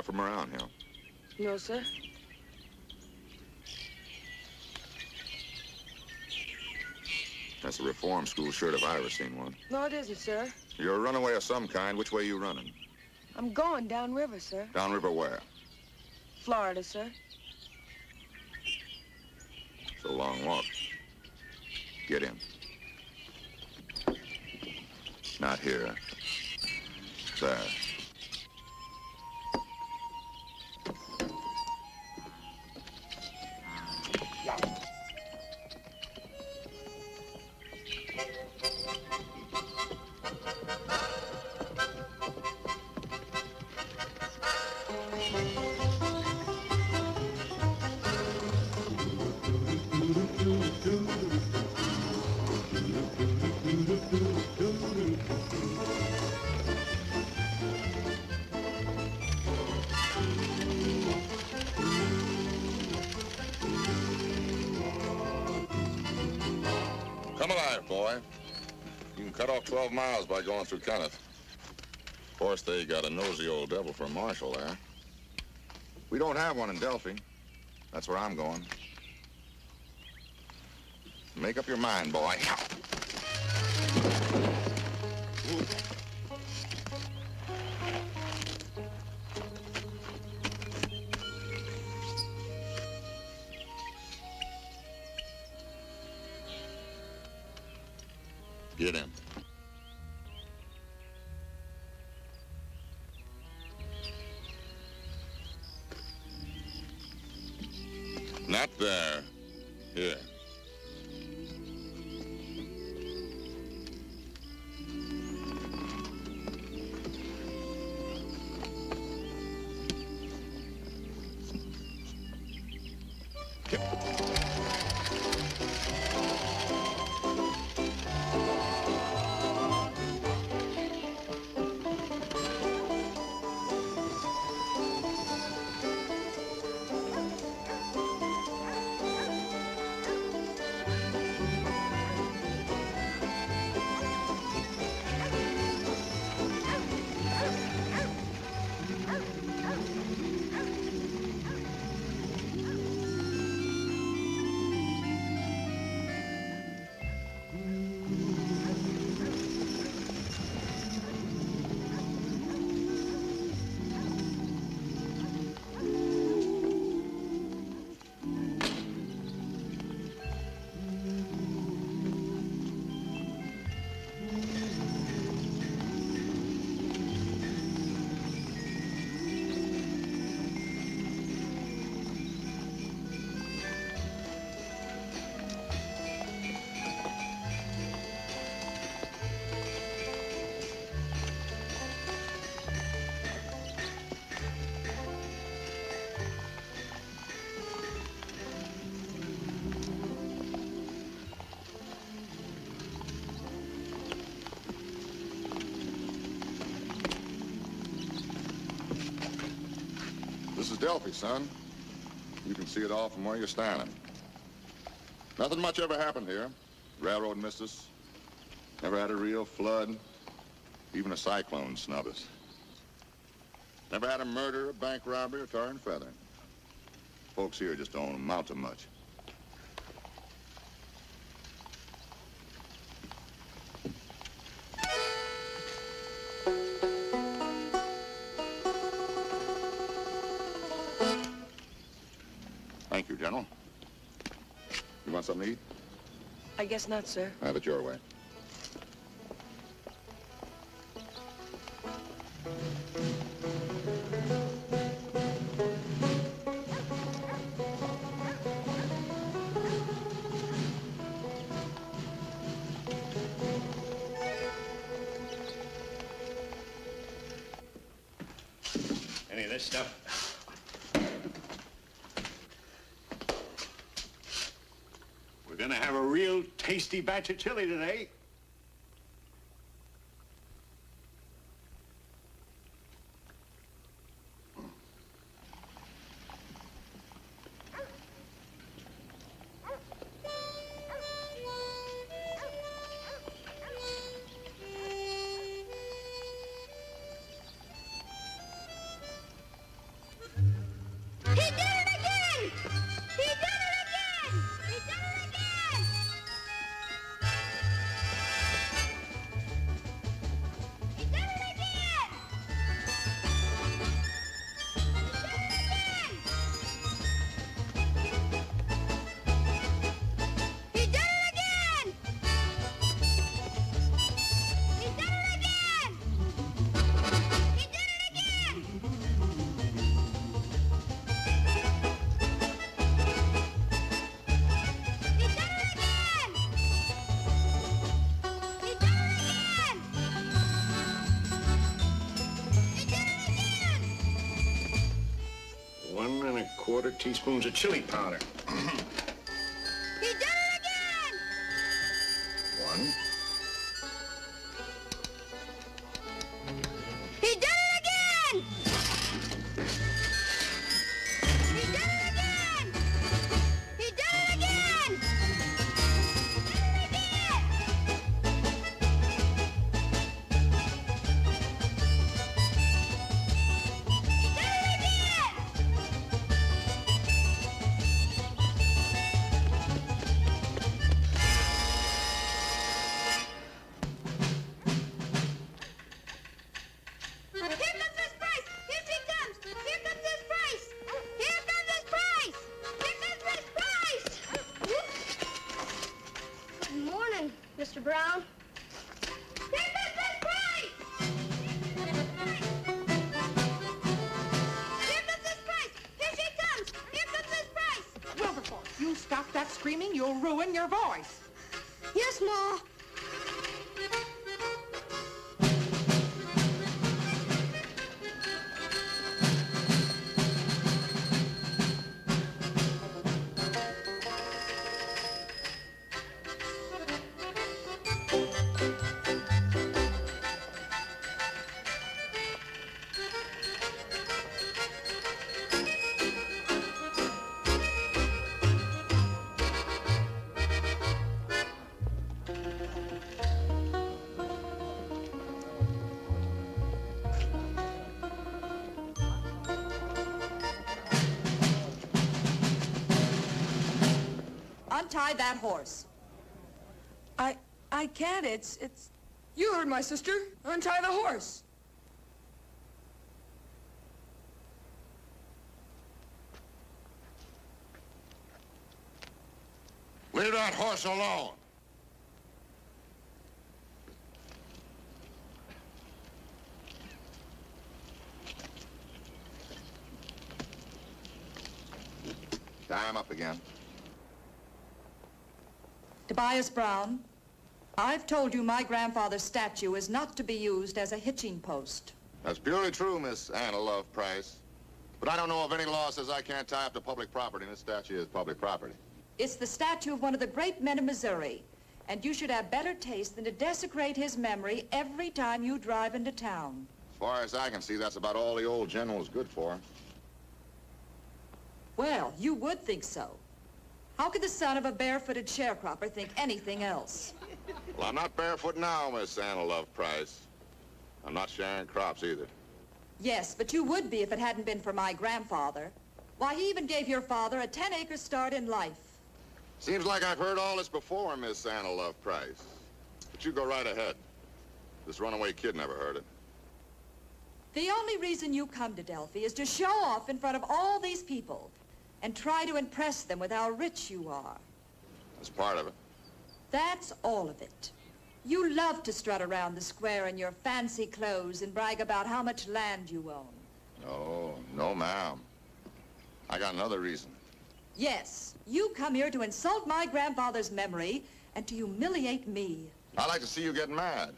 not from around here. No, sir. That's a reform school shirt if I ever seen one. No, it isn't, sir. You're a runaway of some kind. Which way you running? I'm going downriver, sir. Downriver where? Florida, sir. 12 miles by going through Kenneth. Of course, they got a nosy old devil for a marshal there. We don't have one in Delphi. That's where I'm going. Make up your mind, boy. Delphi, son. You can see it all from where you're standing. Nothing much ever happened here. Railroad missed us. Never had a real flood. Even a cyclone snubbed us. Never had a murder, a bank robbery, or tar and feather. Folks here just don't amount to much. Guess not, sir. Have it your way. Batch of chili today. Teaspoons of chili powder. Untie that horse. I, I can't. It's, it's... You heard my sister. Untie the horse. Leave that horse alone. Tie him up again. Tobias Brown, I've told you my grandfather's statue is not to be used as a hitching post. That's purely true, Miss Anna Love Price. But I don't know of any law says I can't tie up to public property, and this statue is public property. It's the statue of one of the great men of Missouri, and you should have better taste than to desecrate his memory every time you drive into town. As far as I can see, that's about all the old general's good for. Well, you would think so. How could the son of a barefooted sharecropper think anything else? Well, I'm not barefoot now, Miss Anna Love Price. I'm not sharing crops either. Yes, but you would be if it hadn't been for my grandfather. Why, he even gave your father a 10-acre start in life. Seems like I've heard all this before, Miss Anna Love Price. But you go right ahead. This runaway kid never heard it. The only reason you come to Delphi is to show off in front of all these people and try to impress them with how rich you are. That's part of it. That's all of it. You love to strut around the square in your fancy clothes and brag about how much land you own. No, no, ma'am. I got another reason. Yes, you come here to insult my grandfather's memory and to humiliate me. I like to see you get mad.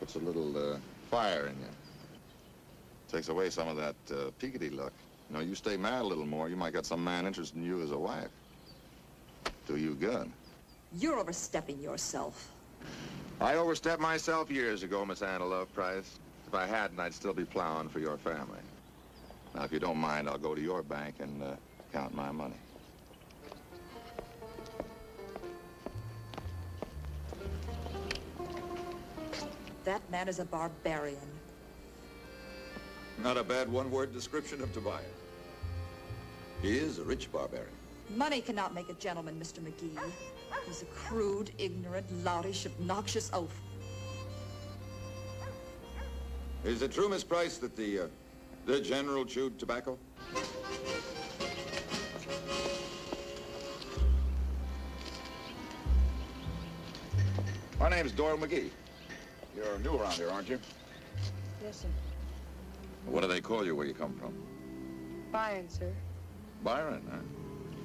Puts a little uh, fire in you. Takes away some of that uh, peakedy look. You know, you stay mad a little more, you might get some man interested in you as a wife. Do you good. You're overstepping yourself. I overstepped myself years ago, Miss Anna Love Price. If I hadn't, I'd still be plowing for your family. Now, if you don't mind, I'll go to your bank and uh, count my money. That man is a barbarian. Not a bad one-word description of Tobias. He is a rich barbarian. Money cannot make a gentleman, Mr. Magee. He's a crude, ignorant, loutish, obnoxious oaf. Is it true, Miss Price, that the, uh, the general chewed tobacco? My name's Doyle Magee. You're new around here, aren't you? Yes, sir. What do they call you where you come from? Byron, sir. Byron, huh?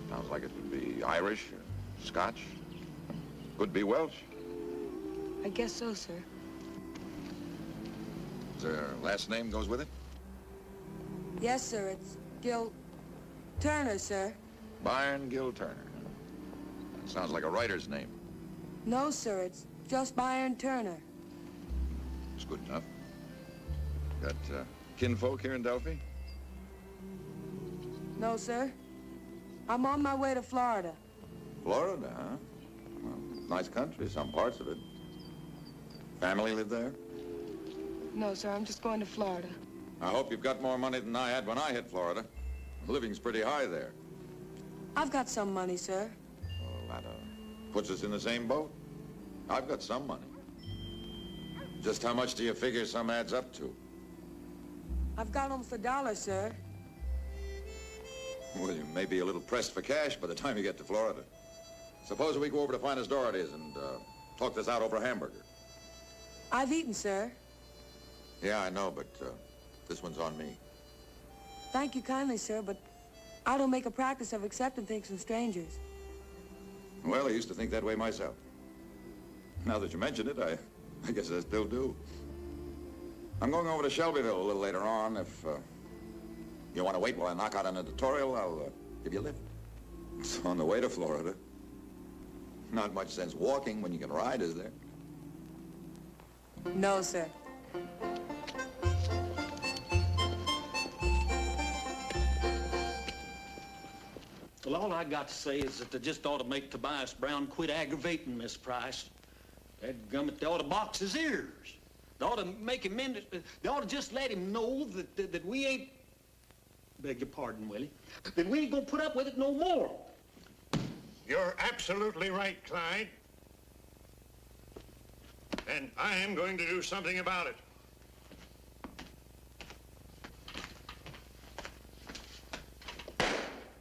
Sounds like it would be Irish or Scotch. Could be Welsh. I guess so, sir. A last name goes with it? Yes, sir, it's Gil Turner, sir. Byron Gill Turner. That sounds like a writer's name. No, sir, it's just Byron Turner. It's good enough. Got uh, kinfolk here in Delphi? No, sir. I'm on my way to Florida. Florida, huh? Well, nice country, some parts of it. Family live there? No, sir, I'm just going to Florida. I hope you've got more money than I had when I hit Florida. Living's pretty high there. I've got some money, sir. Well, that uh, puts us in the same boat. I've got some money. Just how much do you figure some adds up to? I've got almost a dollar, sir. Well, you may be a little pressed for cash by the time you get to Florida. Suppose we go over to Finas Daugherty's and uh, talk this out over a hamburger. I've eaten, sir. Yeah, I know, but uh, this one's on me. Thank you kindly, sir, but I don't make a practice of accepting things from strangers. Well, I used to think that way myself. Now that you mention it, I, I guess I still do. I'm going over to Shelbyville a little later on. If uh, you want to wait while I knock out an editorial, I'll uh, give you a lift. It's on the way to Florida. Not much sense walking when you can ride, is there? No, sir. Well, all I got to say is that they just ought to make Tobias Brown quit aggravating Miss Price. That gummit, they ought to box his ears. They ought to make him in, they ought to just let him know that, that, that we ain't, beg your pardon, Willie, then we ain't gonna put up with it no more. You're absolutely right, Clyde. And I am going to do something about it.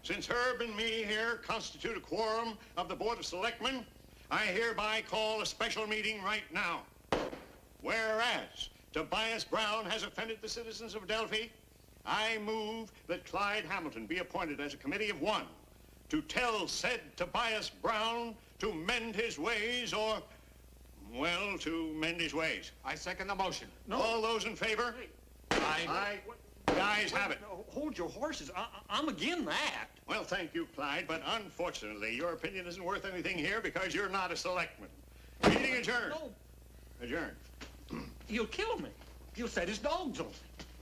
Since Herb and me here constitute a quorum of the Board of Selectmen, I hereby call a special meeting right now. Whereas Tobias Brown has offended the citizens of Delphi, I move that Clyde Hamilton be appointed as a committee of one to tell said Tobias Brown to mend his ways or, well, to mend his ways. I second the motion. All those in favor? Aye. The ayes have it. No, Hold your horses. I, I- I'm again that. Well, thank you, Clyde, but unfortunately, your opinion isn't worth anything here because you're not a selectman. Meeting adjourned. No, Adjourned. he'll kill me. He'll set his dogs on me.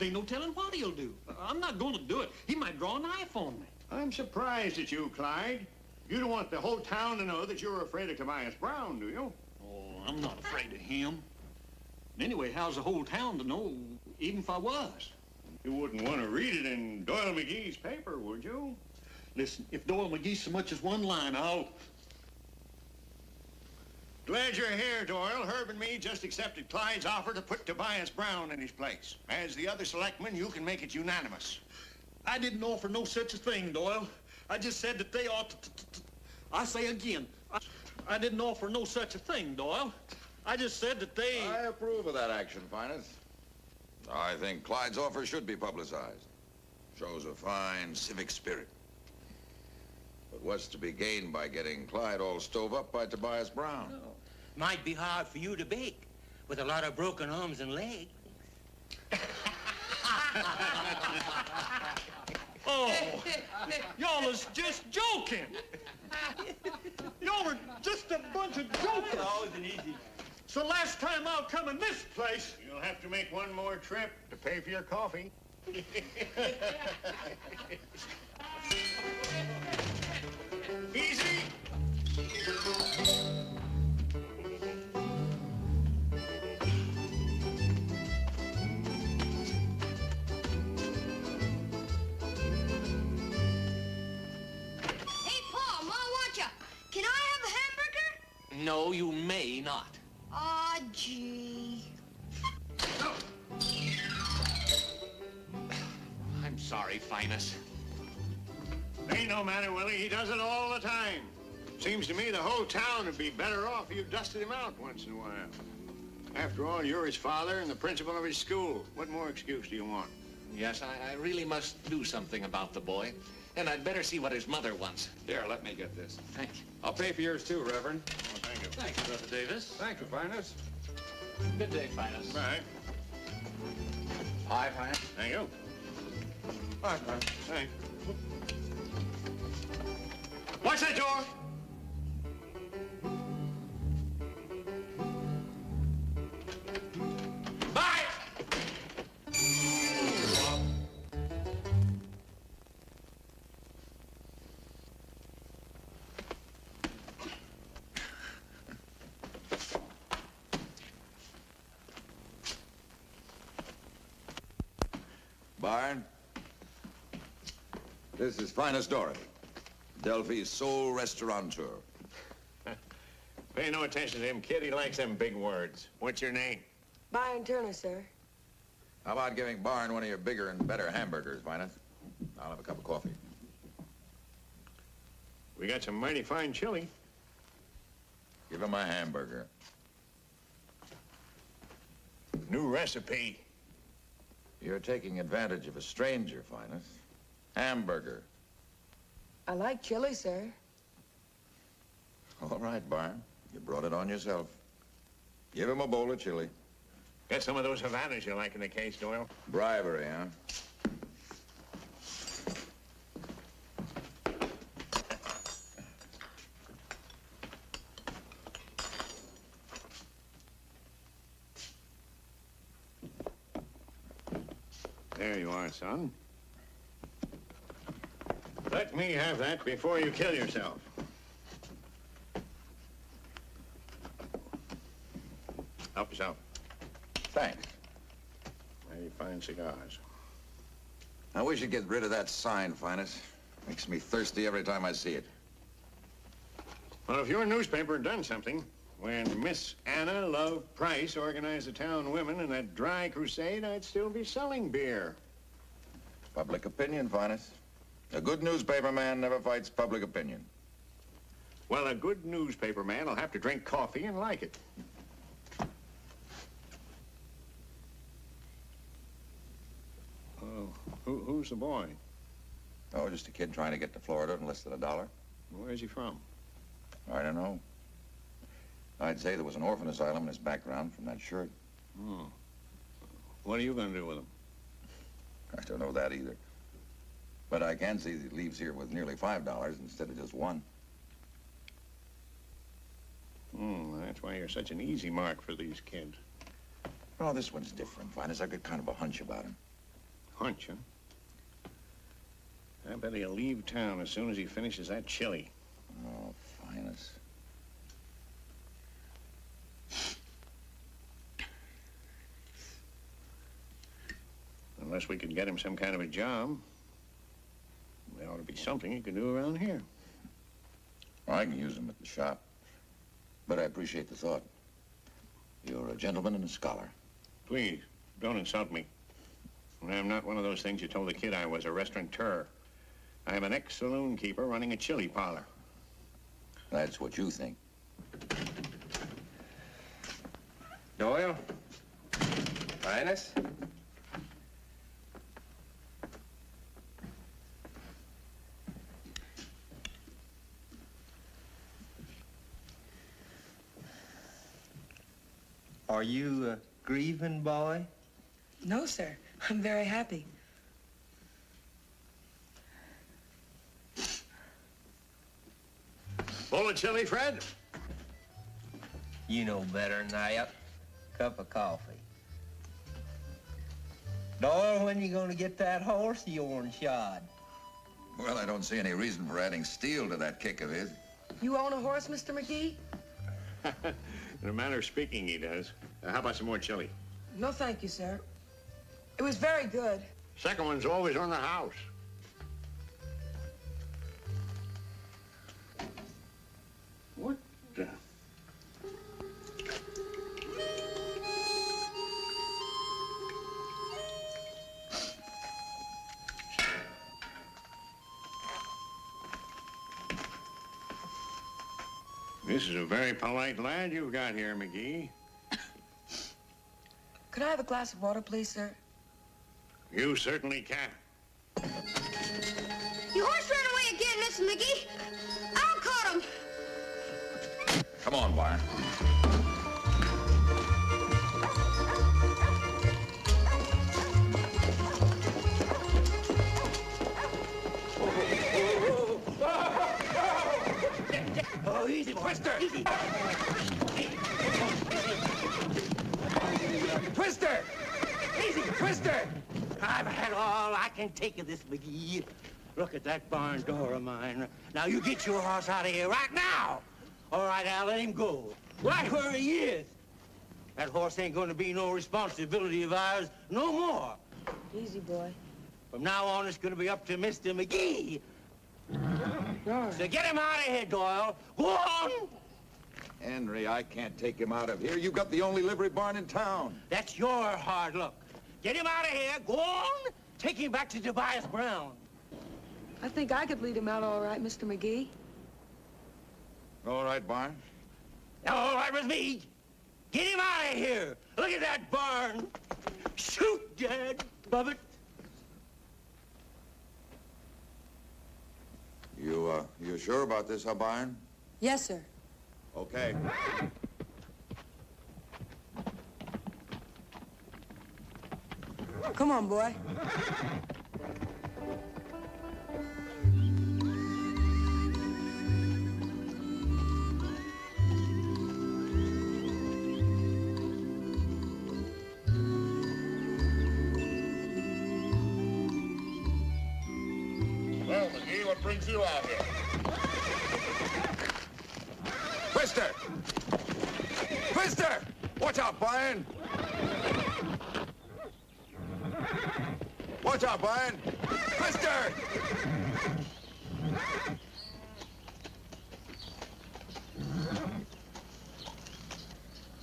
They no telling what he'll do. I'm not gonna do it. He might draw a knife on me. I'm surprised at you, Clyde. You don't want the whole town to know that you're afraid of Tobias Brown, do you? Oh, I'm not afraid of him. Anyway, how's the whole town to know, even if I was? You wouldn't want to read it in Doyle Magee's paper, would you? Listen, if Doyle Magee so much as one line, I'll... Glad you're here, Doyle. Herb and me just accepted Clyde's offer to put Tobias Brown in his place. As the other selectmen, you can make it unanimous. I didn't offer no such a thing, Doyle. I just said that they ought to... t- t- t- I say again, I, I didn't offer no such a thing, Doyle. I just said that they... I approve of that action, Finas. I think Clyde's offer should be publicized. Shows a fine civic spirit. But what's to be gained by getting Clyde all stove up by Tobias Brown? Might be hard for you to bake with a lot of broken arms and legs. Oh, y'all is just joking. Y'all are just a bunch of jokers. Oh, it's an easy. So last time I'll come in this place. You'll have to make one more trip to pay for your coffee. Easy. No, you may not. Aw, gee. I'm sorry, Finas. Ain't no matter, Willie. He does it all the time. Seems to me the whole town would be better off if you dusted him out once in a while. After all, you're his father and the principal of his school. What more excuse do you want? Yes, I, I really must do something about the boy. And I'd better see what his mother wants. Here, let me get this. Thank you. I'll pay for yours too, Reverend. Oh, thank you. Thanks, Brother Davis. Thank you, Finas. Good day, Finas. Bye. Hi, Finas. Thank you. All right, Biarn. All right. Watch that door. This is Finas Daugherty, Delphi's sole restaurateur. Pay no attention to him, kid. He likes them big words. What's your name? Byron Turner, sir. How about giving Biarn one of your bigger and better hamburgers, Finas? I'll have a cup of coffee. We got some mighty fine chili. Give him a hamburger. New recipe. You're taking advantage of a stranger, Finas. Hamburger. I like chili, sir. All right, Biarn. You brought it on yourself. Give him a bowl of chili. Get some of those Havanas you like in the case, Doyle? Bribery, huh? There you are, son. Let me have that before you kill yourself. Oh, Help yourself. Thanks. Mighty fine cigars. Now, we should get rid of that sign, Finas. Makes me thirsty every time I see it. Well, if your newspaper had done something, when Miss Anna Love Price organized the town women in that dry crusade, I'd still be selling beer. Public opinion, Finas. A good newspaper man never fights public opinion. Well, a good newspaper man will have to drink coffee and like it. Oh, who, who's the boy? Oh, just a kid trying to get to Florida in less than a dollar. Where's he from? I don't know. I'd say there was an orphan asylum in his background from that shirt. Oh. What are you going to do with him? I don't know that either. But I can see that he leaves here with nearly five dollars instead of just one. Hmm, that's why you're such an easy mark for these kids. Oh, this one's different, Finas. I've got kind of a hunch about him. Hunch, huh? I bet he'll leave town as soon as he finishes that chili. Oh, Finas. Unless we could get him some kind of a job. There ought to be something you can do around here. Well, I can use them at the shop. But I appreciate the thought. You're a gentleman and a scholar. Please, don't insult me. I'm not one of those things you told the kid I was, a restaurateur. I'm an ex-saloon keeper running a chili parlor. That's what you think. Doyle? Finas? Are you a grieving boy? No, sir. I'm very happy. Bowl of chili, Fred? You know better than that. Cup of coffee. Doyle, when you gonna get that horse of yourn shod? Well, I don't see any reason for adding steel to that kick of his. You own a horse, Mr. Magee? In a manner of speaking, he does. Uh, how about some more chili? No, thank you, sir. It was very good. Second one's always on the house. This is a very polite lad you've got here, Magee. Could I have a glass of water, please, sir? You certainly can. Your horse ran away again, Mrs. Magee. I'll caught him. Come on, Byron. Oh, easy, boy. Twister! Easy. Twister! Easy, Twister! I've had all I can take of this, Magee. Look at that barn door of mine. Now, you get your horse out of here right now. All right, I'll let him go. Right where he is. That horse ain't gonna be no responsibility of ours no more. Easy, boy. From now on, it's gonna be up to Mr. Magee. So get him out of here, Doyle. Go on! Henry, I can't take him out of here. You've got the only livery barn in town. That's your hard luck. Get him out of here. Go on. Take him back to Tobias Brown. I think I could lead him out all right, Mr. Magee. All right, Biarn. All right with me. Get him out of here. Look at that barn. Shoot, Dad. Bubbit. You, uh, you sure about this, huh, Biarn? Yes, sir. Okay. Come on, boy. Well, Magee, what brings you out here? Twister! Twister! Watch out, Biarn! Watch out, Biarn! Twister!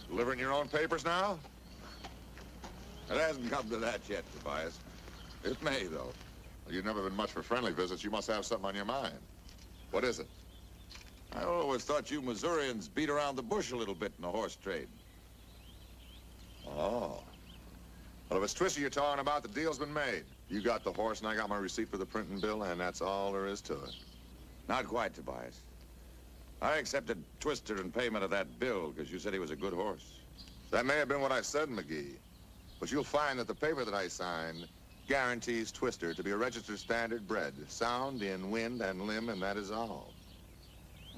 Delivering your own papers now? It hasn't come to that yet, Tobias. It may, though. You've never been much for friendly visits. You must have something on your mind. What is it? I always thought you Missourians beat around the bush a little bit in the horse trade. Oh. Well, if it's Twister you're talking about, the deal's been made. You got the horse, and I got my receipt for the printing bill, and that's all there is to it. Not quite, Tobias. I accepted Twister in payment of that bill because you said he was a good horse. That may have been what I said, Magee. But you'll find that the paper that I signed guarantees Twister to be a registered standard bred, sound in wind and limb, and that is all.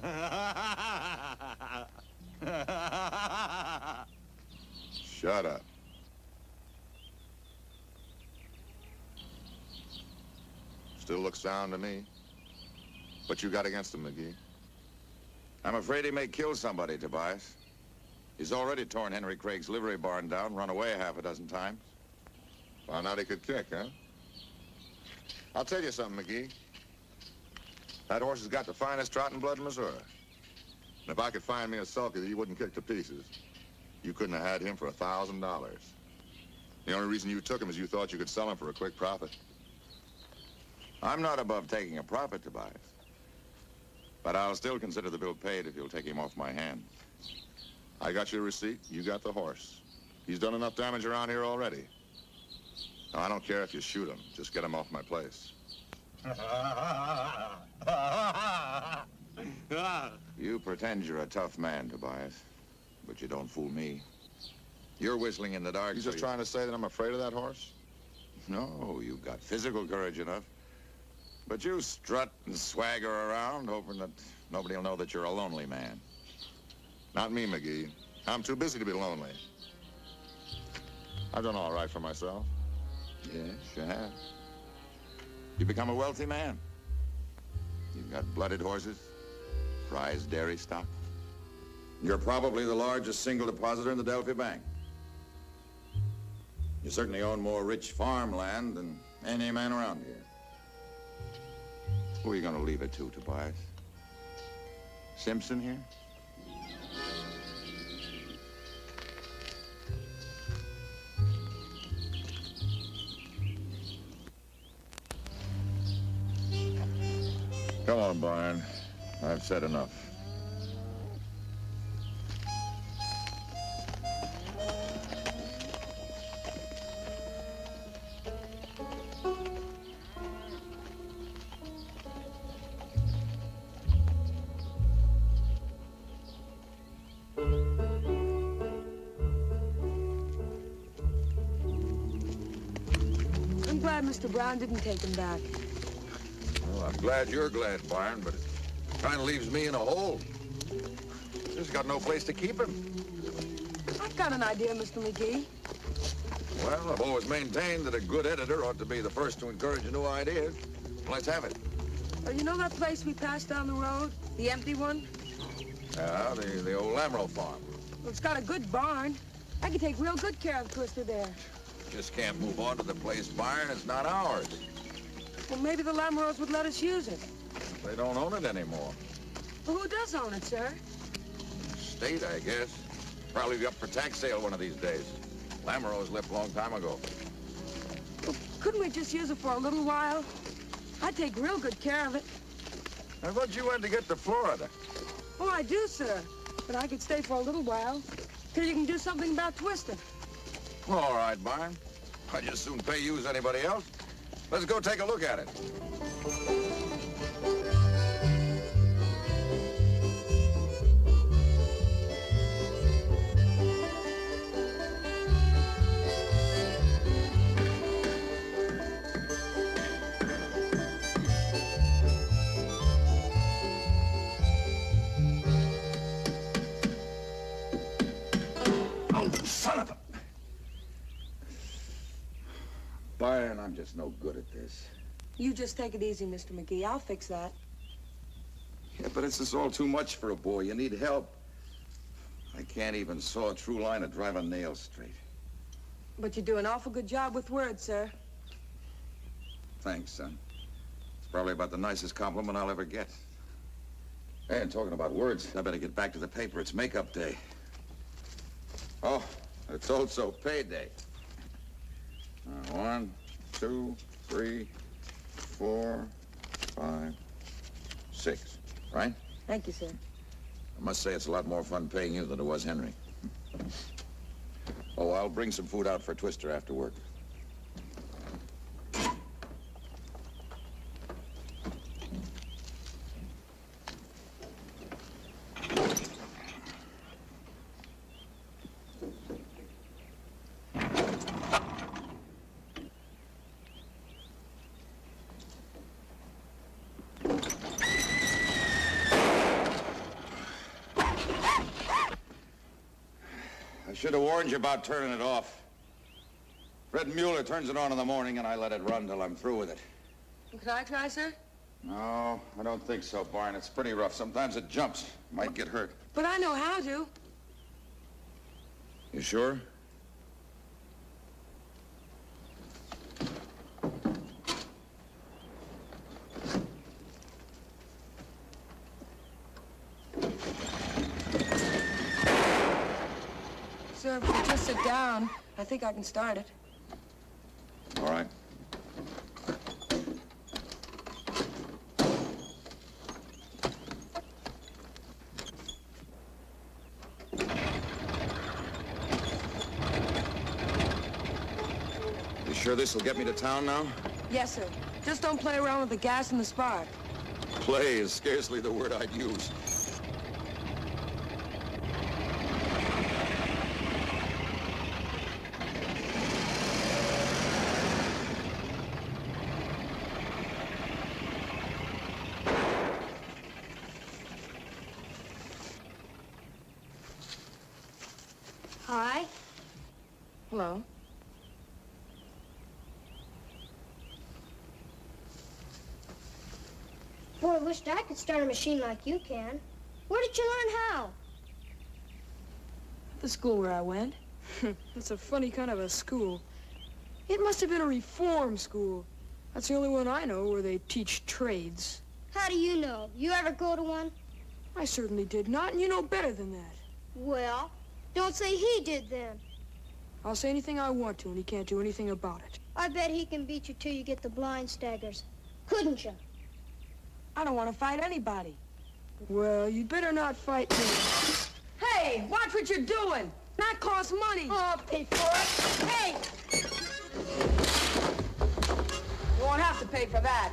Shut up. Still looks sound to me. What you got against him, Magee? I'm afraid he may kill somebody, Tobias. He's already torn Henry Craig's livery barn down, run away half a dozen times. Found out he could kick, huh? I'll tell you something, Magee. That horse has got the finest trotting blood in Missouri. And if I could find me a sulky that you wouldn't kick to pieces, you couldn't have had him for a thousand dollars. The only reason you took him is you thought you could sell him for a quick profit. I'm not above taking a profit, Tobias. But I'll still consider the bill paid if you'll take him off my hands. I got your receipt, you got the horse. He's done enough damage around here already. Now, I don't care if you shoot him. Just get him off my place. You pretend you're a tough man, Tobias, but you don't fool me. You're whistling in the dark. You so just trying to say that I'm afraid of that horse? No, you've got physical courage enough. But you strut and swagger around, hoping that nobody will know that you're a lonely man. Not me, Magee. I'm too busy to be lonely. I've done all right for myself. Yes, you have. You become a wealthy man. You've got blooded horses, prize dairy stock. You're probably the largest single depositor in the Delphi Bank. You certainly own more rich farmland than any man around here. Who are you going to leave it to, Tobias? Simpson here? Come on, Biarn. I've said enough. I'm glad Mr. Brown didn't take him back. I'm glad you're glad, Biarn, but it kind of leaves me in a hole. Twister's got no place to keep him. I've got an idea, Mr. Magee. Well, I've always maintained that a good editor ought to be the first to encourage a new idea. Let's have it. Oh, you know that place we passed down the road? The empty one? Yeah, the, the old Lamro farm. Well, it's got a good barn. I can take real good care of Twister there. Just can't move on to the place barn. It's not ours. Well, maybe the Lamoureux would let us use it. They don't own it anymore. Well, who does own it, sir? State, I guess. Probably be up for tax sale one of these days. Lamoureux left a long time ago. Well, couldn't we just use it for a little while? I'd take real good care of it. I thought you wanted to get to Florida. Oh, I do, sir. But I could stay for a little while. Till you can do something about Twister. All right, Biarn. I'd just soon pay you as anybody else. Let's go take a look at it. Just no good at this. You just take it easy, Mr. Magee. I'll fix that. Yeah, but it's just all too much for a boy. You need help. I can't even saw a true line or drive a nail straight. But you do an awful good job with words, sir. Thanks, son. It's probably about the nicest compliment I'll ever get. Hey, and talking about words, I better get back to the paper. It's makeup day. Oh, it's also payday. Uh, one, two, three, four, five, six. Right? Thank you, sir. I must say it's a lot more fun paying you than it was Henry. Oh, I'll bring some food out for Twister after work. I should warned you about turning it off. Fred Mueller turns it on in the morning, and I let it run till I'm through with it. Can I try, sir? No, I don't think so, Biarn. It's pretty rough. Sometimes it jumps. Might get hurt. But I know how to. You sure? If you just sit down, I think I can start it. All right. You sure this will get me to town now? Yes, sir. Just don't play around with the gas and the spark. Play is scarcely the word I'd use. Hi. Hello. Boy, I wished I could start a machine like you can. Where did you learn how? The school where I went. That's a funny kind of a school. It must have been a reform school. That's the only one I know where they teach trades. How do you know? You ever go to one? I certainly did not, and you know better than that. Well, don't say he did then. I'll say anything I want to, and he can't do anything about it. I bet he can beat you till you get the blind staggers. Couldn't you? I don't want to fight anybody. Well, you better not fight me. Hey, watch what you're doing. That costs money. Oh, I'll pay for it. Hey! You won't have to pay for that.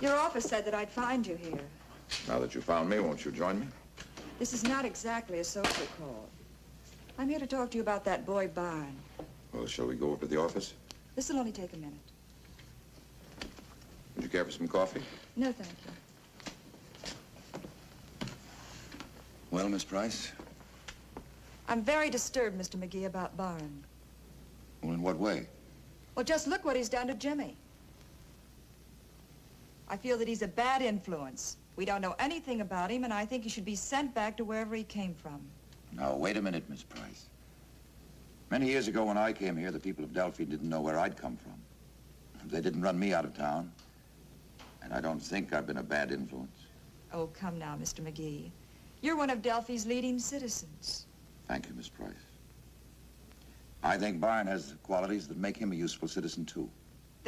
Your office said that I'd find you here. Now that you found me, won't you join me? This is not exactly a social call. I'm here to talk to you about that boy Biarn. Well, shall we go over to the office? This will only take a minute. Would you care for some coffee? No, thank you. Well, Miss Price? I'm very disturbed, Mr. Magee, about Biarn. Well, in what way? Well, just look what he's done to Jimmy. I feel that he's a bad influence. We don't know anything about him, and I think he should be sent back to wherever he came from. Now, wait a minute, Miss Price. Many years ago when I came here, the people of Delphi didn't know where I'd come from. They didn't run me out of town. And I don't think I've been a bad influence. Oh, come now, Mr. Magee. You're one of Delphi's leading citizens. Thank you, Miss Price. I think Biarn has qualities that make him a useful citizen, too.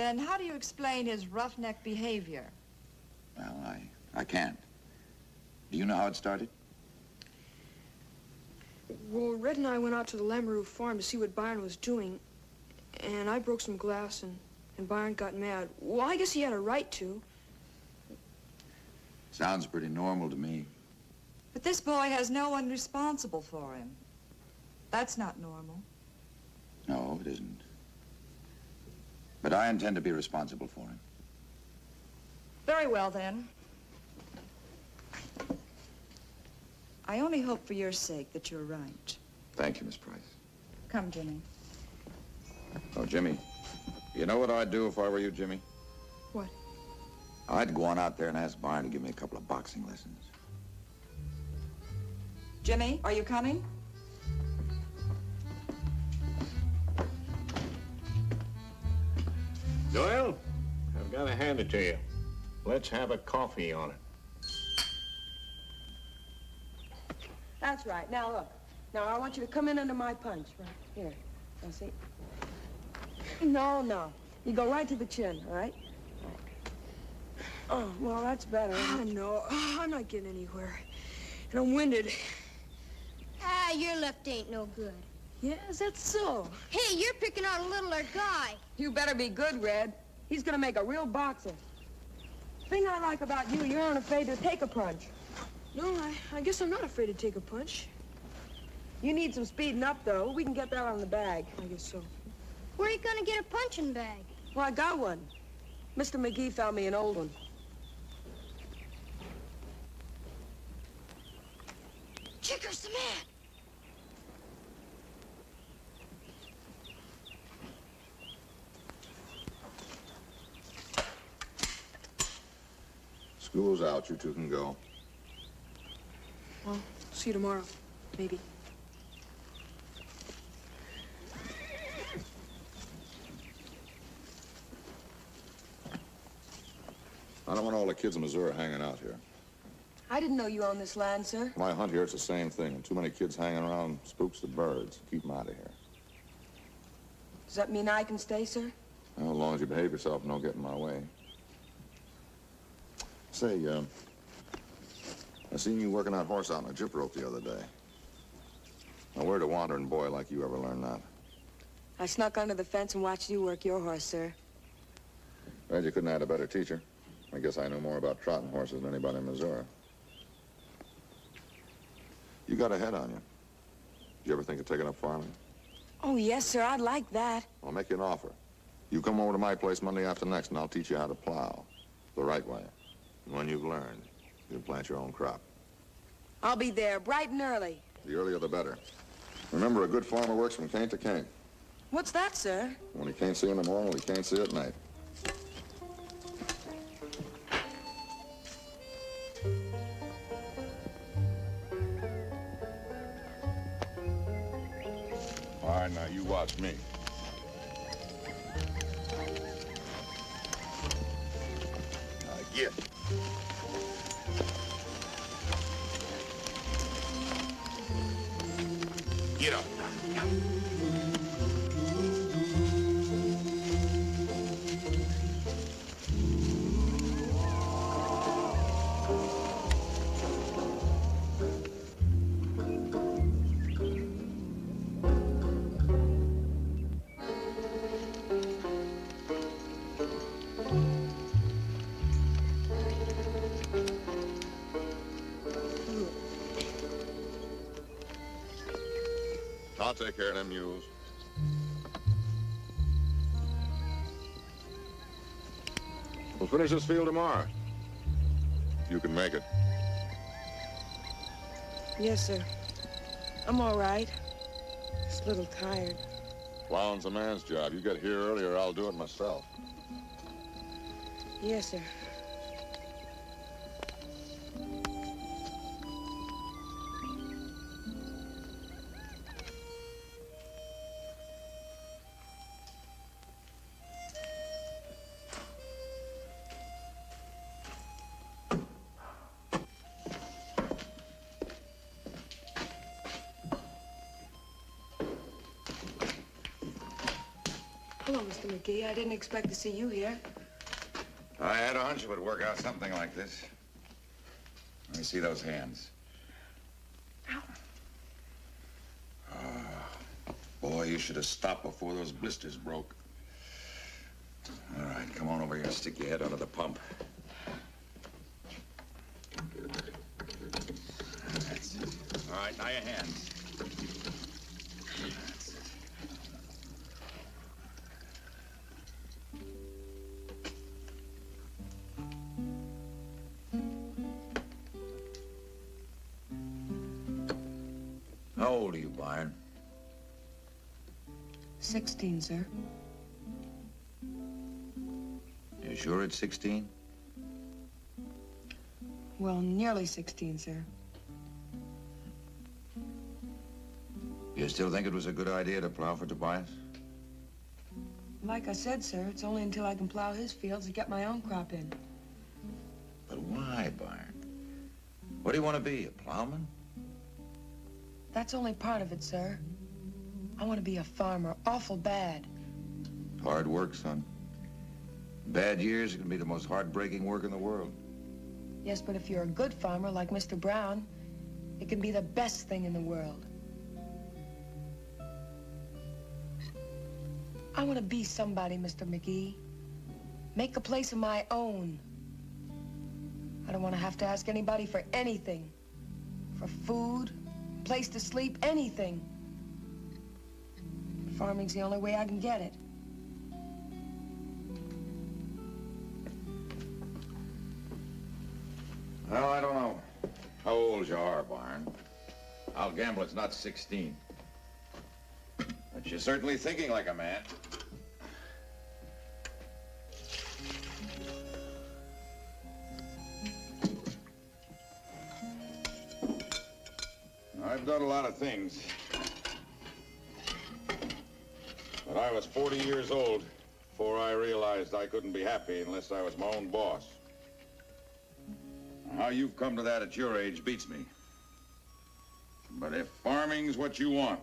Then how do you explain his roughneck behavior? Well, I, I can't. Do you know how it started? Well, Red and I went out to the Lamoureux farm to see what Biarn was doing, and I broke some glass, and, and Biarn got mad. Well, I guess he had a right to. Sounds pretty normal to me. But this boy has no one responsible for him. That's not normal. No, it isn't. But I intend to be responsible for him. Very well, then. I only hope for your sake that you're right. Thank you, Miss Price. Come, Jimmy. Oh, Jimmy, you know what I'd do if I were you, Jimmy? What? I'd go on out there and ask Biarn to give me a couple of boxing lessons. Jimmy, are you coming? Doyle, I've got to hand it to you. Let's have a coffee on it. That's right. Now look. Now I want you to come in under my punch. Right here. Now see. No, no. You go right to the chin, all right? Oh, well, that's better. I know. I'm not getting anywhere. And I'm winded. Ah, your left ain't no good. Yeah, is that so? Hey, you're picking on a littler guy. You better be good, Red. He's gonna make a real boxer. Thing I like about you, you aren't afraid to take a punch. No, I, I guess I'm not afraid to take a punch. You need some speeding up, though. We can get that on the bag. I guess so. Where are you gonna get a punching bag? Well, I got one. Mr. Magee found me an old one. Chicker's the man. School's out. You two can go. Well, see you tomorrow. Maybe. I don't want all the kids in Missouri hanging out here. I didn't know you owned this land, sir. My hunt here, it's the same thing. Too many kids hanging around spooks the birds. Keep them out of here. Does that mean I can stay, sir? Well, as long as you behave yourself and don't get in my way. Say, um, I seen you working that horse out in a jip rope the other day. Now, where'd a wandering boy like you ever learn that? I snuck under the fence and watched you work your horse, sir. Glad you couldn't have had a better teacher. I guess I know more about trotting horses than anybody in Missouri. You got a head on you. Did you ever think of taking up farming? Oh, yes, sir. I'd like that. I'll make you an offer. You come over to my place Monday after next, and I'll teach you how to plow. The right way. When you've learned, you can plant your own crop. I'll be there bright and early. The earlier the better. Remember, a good farmer works from cane to cane. What's that, sir? When he can't see in the morning, he can't see at night. All right, now you watch me. Now get. Get up. Finish this field tomorrow. You can make it. Yes, sir. I'm all right. Just a little tired. Plowing's a man's job. You get here early or I'll do it myself. Yes, sir. Didn't expect to see you here. I had a hunch it would work out something like this. Let me see those hands. Ah, boy, you should have stopped before those blisters broke. All right, come on over here and stick your head under the pump. All right, now your hands. 16, sir. You sure it's 16? Well, nearly 16, sir. You still think it was a good idea to plow for Tobias? Like I said, sir, it's only until I can plow his fields to get my own crop in. But why, Biarn? What do you want to be, a plowman? That's only part of it, sir. I want to be a farmer, awful bad. Hard work, son. Bad years can be the most heartbreaking work in the world. Yes, but if you're a good farmer like Mr. Brown, it can be the best thing in the world. I want to be somebody, Mr. Magee. Make a place of my own. I don't want to have to ask anybody for anything. For food, place to sleep, anything. Farming's the only way I can get it. Well, I don't know how old you are, Biarn. I'll gamble it's not 16. But you're certainly thinking like a man. I've done a lot of things. I was 40 years old before I realized I couldn't be happy unless I was my own boss. How you've come to that at your age beats me. But if farming's what you want,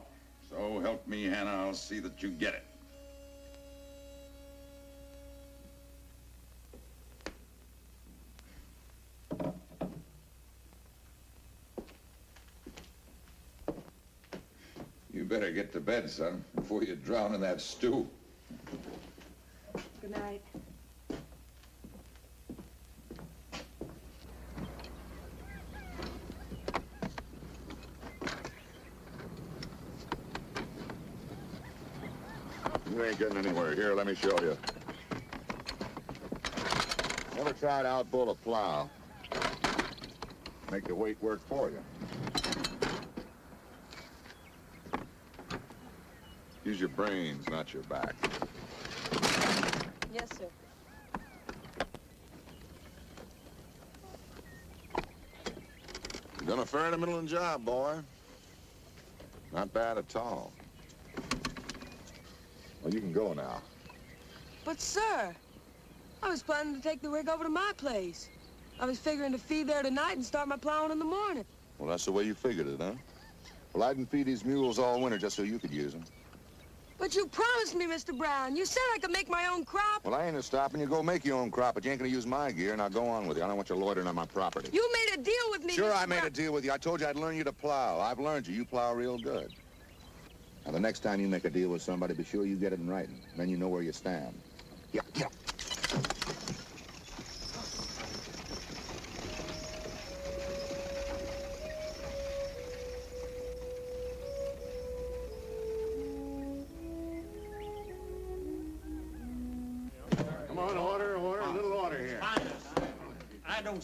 so help me, Hannah, I'll see that you get it. You better get to bed, son, before you drown in that stew. Good night. You ain't getting anywhere. Here, let me show you. Never tried to outbull a plow. Make the weight work for you. Use your brains, not your back. Yes, sir. You've done a fair to middling job, boy. Not bad at all. Well, you can go now. But, sir, I was planning to take the rig over to my place. I was figuring to feed there tonight and start my plowing in the morning. Well, that's the way you figured it, huh? Well, I didn't feed these mules all winter just so you could use them. But you promised me, Mr. Brown. You said I could make my own crop. Well, I ain't a stopping you. Go make your own crop, but you ain't gonna use my gear. and I'll go on with you. I don't want you loitering on my property. You made a deal with me. Sure, Mr. I made Brown. a deal with you. I told you I'd learn you to plow. I've learned you. You plow real good. Now, the next time you make a deal with somebody, be sure you get it in writing. Then you know where you stand. Yeah, yeah.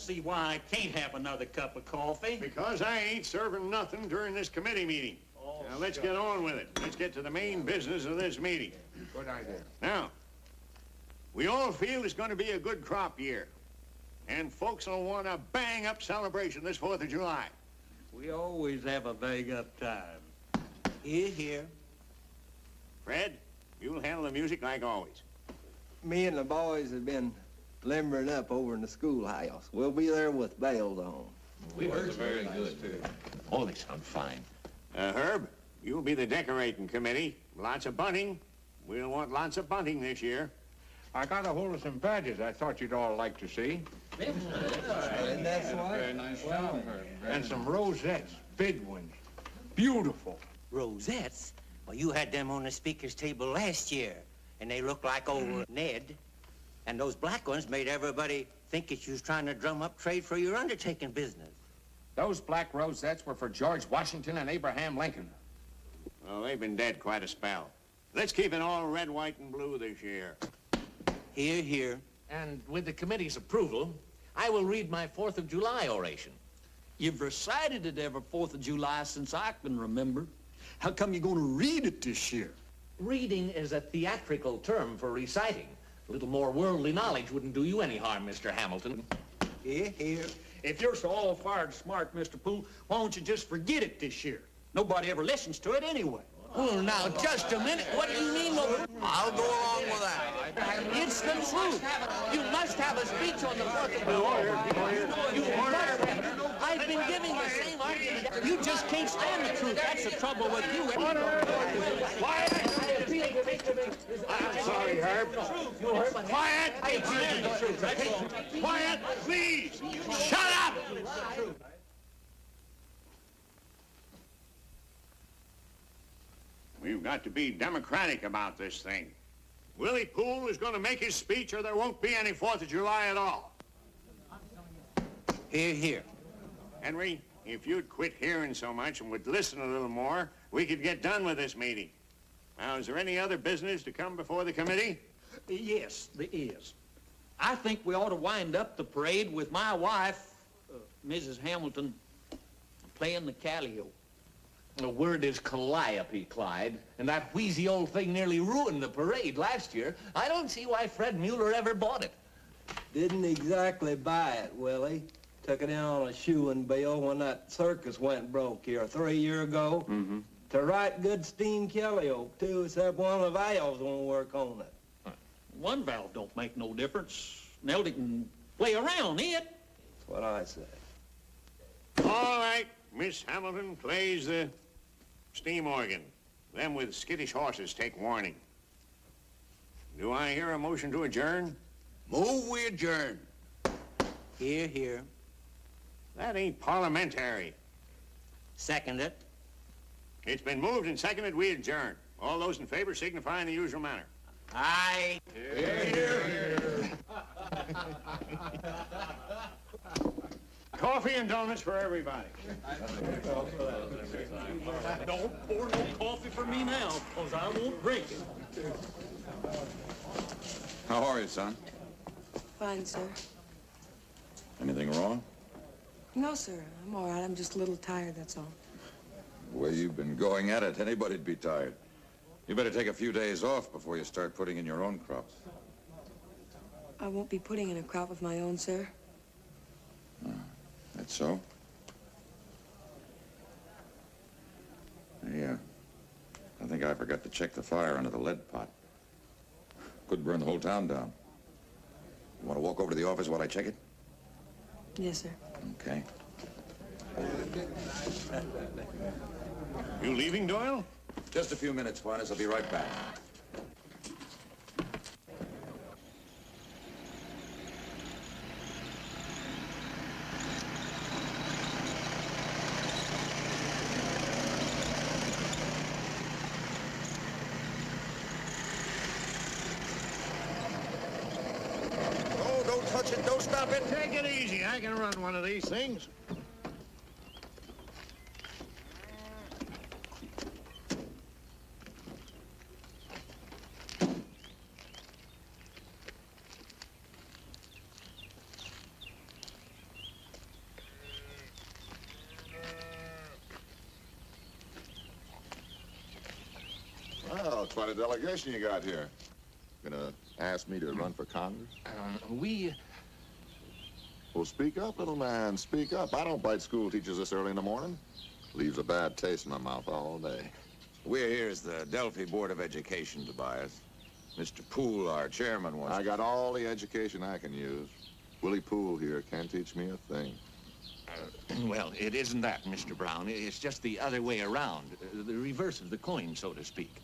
See why I can't have another cup of coffee. Because I ain't serving nothing during this committee meeting. Oh, now, let's get on with it. Let's get to the main business of this meeting. Good idea. Now, we all feel it's going to be a good crop year. And folks will want a bang-up celebration this 4th of July. We always have a bang-up time. Here, here. Fred, you'll handle the music like always. Me and the boys have been limbering up over in the schoolhouse. We'll be there with bells on. We heard very good, too. Oh, they sound fine. Uh, Herb, you'll be the decorating committee. Lots of bunting. We'll want lots of bunting this year. I got a hold of some badges I thought you'd all like to see. And that's why. Very nice well, And some rosettes, big ones. Beautiful. Rosettes? Well, you had them on the speaker's table last year, and they looked like old Ned. And those black ones made everybody think that you was trying to drum up trade for your undertaking business. Those black rosettes were for George Washington and Abraham Lincoln. Well, they've been dead quite a spell. Let's keep it all red, white, and blue this year. Here, here. And with the committee's approval, I will read my Fourth of July oration. You've recited it every 4th of July since I can remember. How come you're going to read it this year? Reading is a theatrical term for reciting. A little more worldly knowledge wouldn't do you any harm, Mr. Hamilton. Here, here. If you're so all-fired smart, Mr. Poole, why don't you just forget it this year? Nobody ever listens to it anyway. Well, now, just a minute. What do you mean, no? I'll go along with that. It's the truth. You must have a speech on the Fourth of July. You must have. I've been giving the same argument. You just can't stand the truth. That's the trouble with you. I'm sorry, Herb. Quiet! Quiet, please! Shut up! We've got to be democratic about this thing. Willie Poole is going to make his speech or there won't be any 4th of July at all. Here, here. Henry, if you'd quit hearing so much and would listen a little more, we could get done with this meeting. Now, is there any other business to come before the committee? Yes, there is. I think we ought to wind up the parade with my wife, uh, Mrs. Hamilton, playing the calliope. The word is calliope, Clyde, and that wheezy old thing nearly ruined the parade last year. I don't see why Fred Mueller ever bought it. Didn't exactly buy it, Willie. Took it in on a shoeing bill when that circus went broke here three year ago. Mm-hmm. To write good steam calliope, too, except one of the valves won't work on it. One valve don't make no difference. Neldy can play around it. That's what I say. All right, Miss Hamilton plays the steam organ. Them with skittish horses take warning. Do I hear a motion to adjourn? Move, we adjourn. Here, here. That ain't parliamentary. Second it. It's been moved and seconded, we adjourn. All those in favor signify in the usual manner. Aye. Coffee and donuts for everybody. Don't pour no coffee for me now, because I won't drink it. How are you, son? Fine, sir. Anything wrong? No, sir. I'm all right. I'm just a little tired, that's all. The way you've been going at it, anybody'd be tired. You better take a few days off before you start putting in your own crops. I won't be putting in a crop of my own, sir. That's so? Yeah. I think I forgot to check the fire under the lead pot. Could burn the whole town down. You want to walk over to the office while I check it? Yes, sir. Okay. You leaving, Doyle? Just a few minutes, Finas. I'll be right back. Oh, don't touch it. Don't stop it. Take it easy. I can run one of these things. quite a delegation you got here. Gonna ask me to run for Congress? Uh, we... Well, speak up, little man. Speak up. I don't bite school teachers this early in the morning. Leaves a bad taste in my mouth all day. We're here as the Delphi Board of Education, Tobias. Mr. Poole, our chairman, wants... I got all the education I can use. Willie Poole here can't teach me a thing. Uh, well, it isn't that, Mr. Brown. It's just the other way around. Uh, the reverse of the coin, so to speak.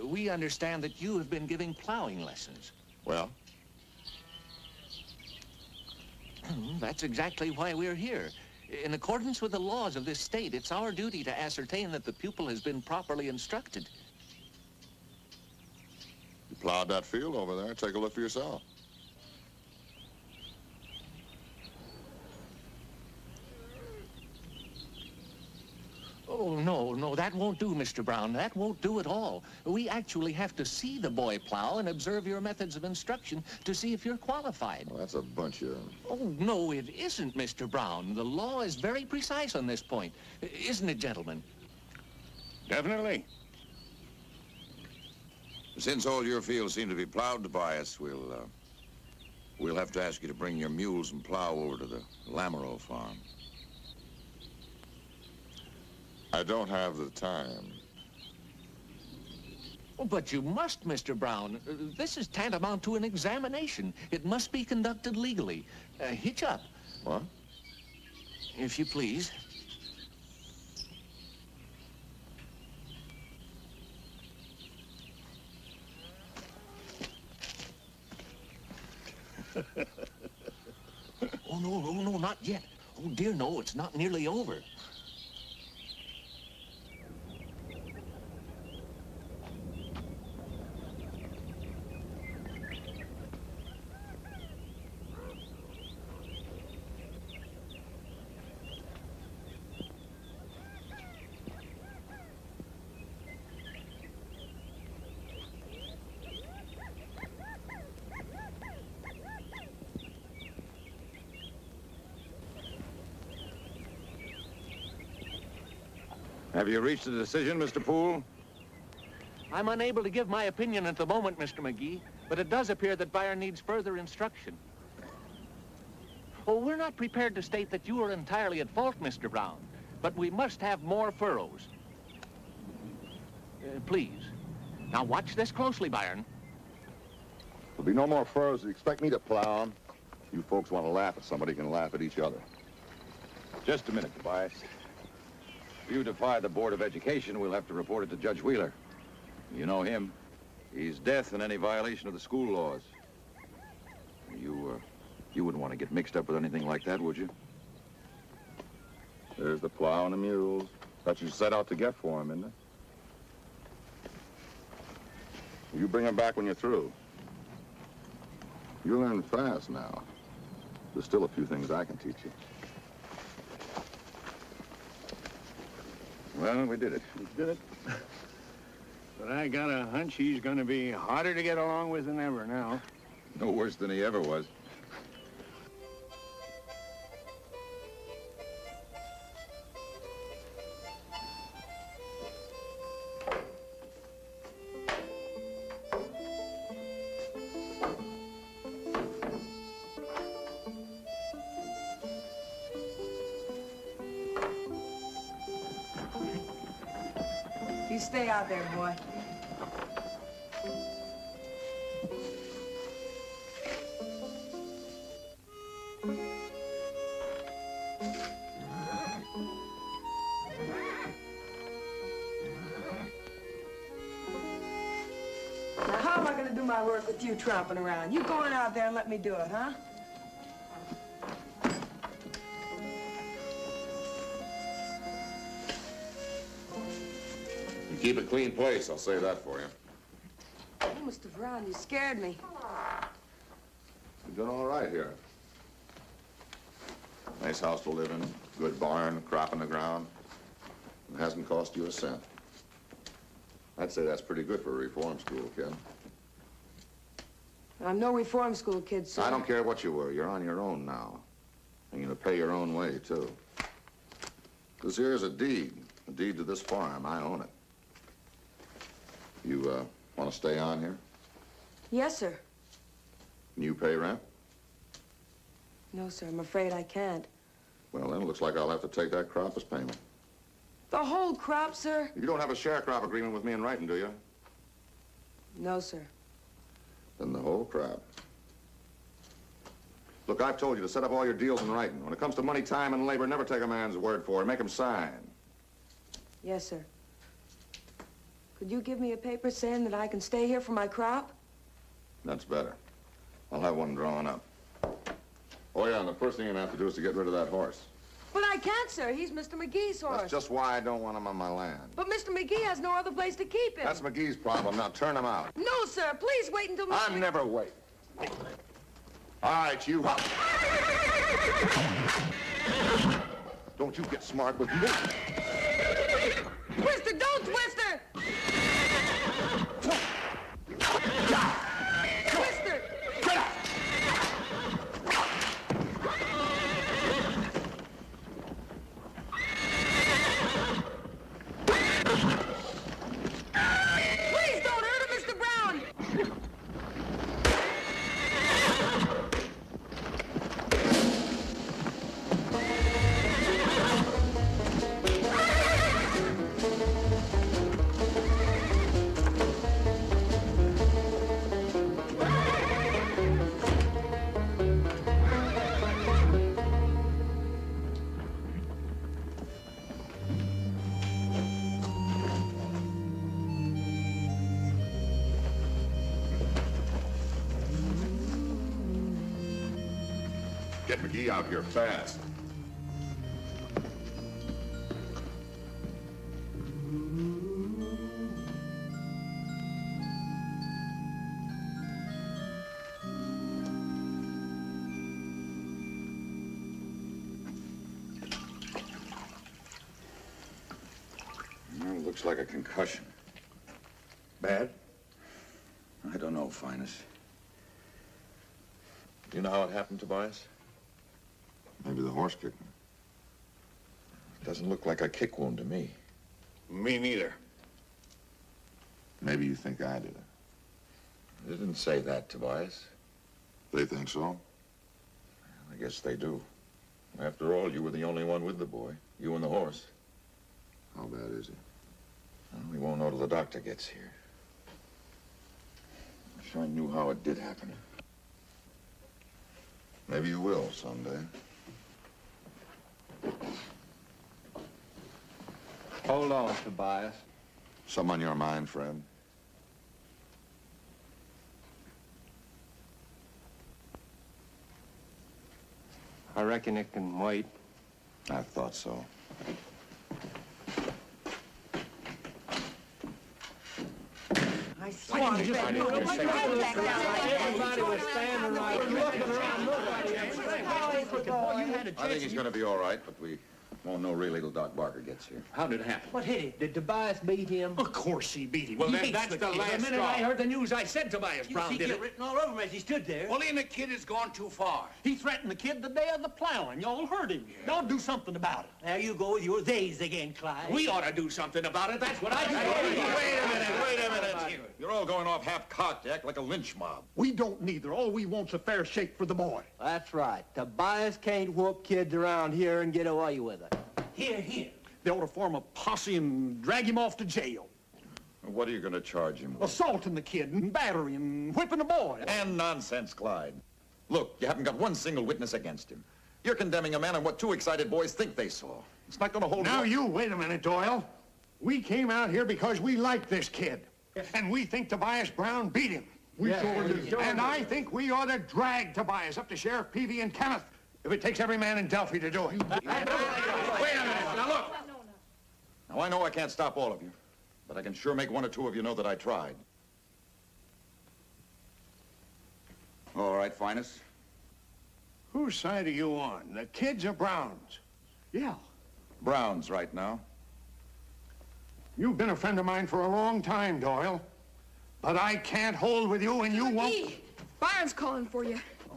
We understand that you have been giving plowing lessons. Well? Hmm, that's exactly why we're here. In accordance with the laws of this state, it's our duty to ascertain that the pupil has been properly instructed. You plowed that field over there. Take a look for yourself. Oh, no, no, that won't do, Mr. Brown. That won't do at all. We actually have to see the boy plow and observe your methods of instruction to see if you're qualified. Well, that's a bunch of... Oh, no, it isn't, Mr. Brown. The law is very precise on this point. Isn't it, gentlemen? Definitely. Since all your fields seem to be plowed, by us, we'll, uh, we'll have to ask you to bring your mules and plow over to the Lamoureux farm. I don't have the time. Oh, but you must, Mr. Brown. Uh, this is tantamount to an examination. It must be conducted legally. Uh, hitch up. What? If you please. oh, no, oh, no, not yet. Oh, dear, no, it's not nearly over. Have you reached a decision, Mr. Poole? I'm unable to give my opinion at the moment, Mr. Magee, but it does appear that Biarn needs further instruction. Oh, we're not prepared to state that you are entirely at fault, Mr. Brown, but we must have more furrows. Uh, please. Now watch this closely, Biarn. There'll be no more furrows. You expect me to plow 'em? You folks want to laugh at somebody can laugh at each other. Just a minute, Tobias. If you defy the Board of Education, we'll have to report it to Judge Wheeler. You know him. He's death in any violation of the school laws. You, uh, you wouldn't want to get mixed up with anything like that, would you? There's the plow and the mules. That you set out to get for him, isn't it? You bring him back when you're through. You learn fast now. There's still a few things I can teach you. Well, we did it. We did it. But I got a hunch he's going to be harder to get along with than ever now. No worse than he ever was. Tromping around? You going out there and let me do it, huh? You keep a clean place, I'll say that for you. Oh, Mr. Brown, you scared me. You're doing all right here. Nice house to live in, good barn, crop in the ground. It hasn't cost you a cent. I'd say that's pretty good for a reform school, kid. I'm no reform school kid, sir. I don't care what you were. You're on your own now. And you're gonna pay your own way, too. This here's a deed. A deed to this farm. I own it. You, uh, Want to stay on here? Yes, sir. Can you pay rent? No, sir, I'm afraid I can't. Well, then it looks like I'll have to take that crop as payment. The whole crop, sir? You don't have a sharecrop agreement with me in writing, do you? No, sir. Then the whole crop. Look, I've told you to set up all your deals in writing. When it comes to money, time, and labor, never take a man's word for it. Make him sign. Yes, sir. Could you give me a paper saying that I can stay here for my crop? That's better. I'll have one drawn up. Oh, yeah, and the first thing you're gonna have to do is to get rid of that horse. But I can't, sir. He's Mr. Magee's horse. That's just why I don't want him on my land. But Mr. Magee has no other place to keep him. That's Magee's problem. Now turn him out. No, sir. Please wait until Mr. I'm never wait. All right, you. Don't you get smart with me. Twister, don't! Twister! Happened, Tobias? Maybe the horse kicked him. It doesn't look like a kick wound to me. Me neither. Maybe you think I did it. They didn't say that, Tobias. They think so? I guess they do. After all, you were the only one with the boy. You and the horse. How bad is he? Well, we won't know till the doctor gets here. I Wish I knew how it did happen. Maybe you will someday. Hold on, Tobias. Something on your mind, friend? I reckon it can wait. I thought so. I swear. Everybody was standing right looking around. Nobody I think he's going to be all right, but we won't know really till Doc Barker gets here. How did it happen? What hit it? Did Tobias beat him? Of course he beat him. Well, He then hates that's the the kid. last The minute straw. I heard the news, I said Tobias You Brown see did it it. written all over him as he stood there. Well, then the kid has gone too far. He threatened the kid the day of the plowing. Y'all heard him. Y'all do something about it. There you go with your days again, Clyde. We ought to do something about it. That's what I think. Wait a minute, wait a minute. You're all going off half-cocked to act like a lynch mob. We don't neither. All we want's a fair shake for the boy. That's right. Tobias can't whoop kids around here and get away with it. Here, here. They ought to form a posse and drag him off to jail. What are you going to charge him with? Assaulting the kid and battery and whipping the boy. And nonsense, Clyde. Look, you haven't got one single witness against him. You're condemning a man on what two excited boys think they saw. It's not going to hold up. Now up. you wait a minute, Doyle. We came out here because we like this kid. And we think Tobias Brown beat him. We sure do. And I think we ought to drag Tobias up to Sheriff Peavy and Kenneth if it takes every man in Delphi to do it. Wait a minute. Now look. Now I know I can't stop all of you, but I can sure make one or two of you know that I tried. All right, Finas. Whose side are you on, the kids or Brown's? Yeah. Brown's right now. You've been a friend of mine for a long time, Doyle. But I can't hold with you and you won't. Magee, Biarn's calling for you. Oh,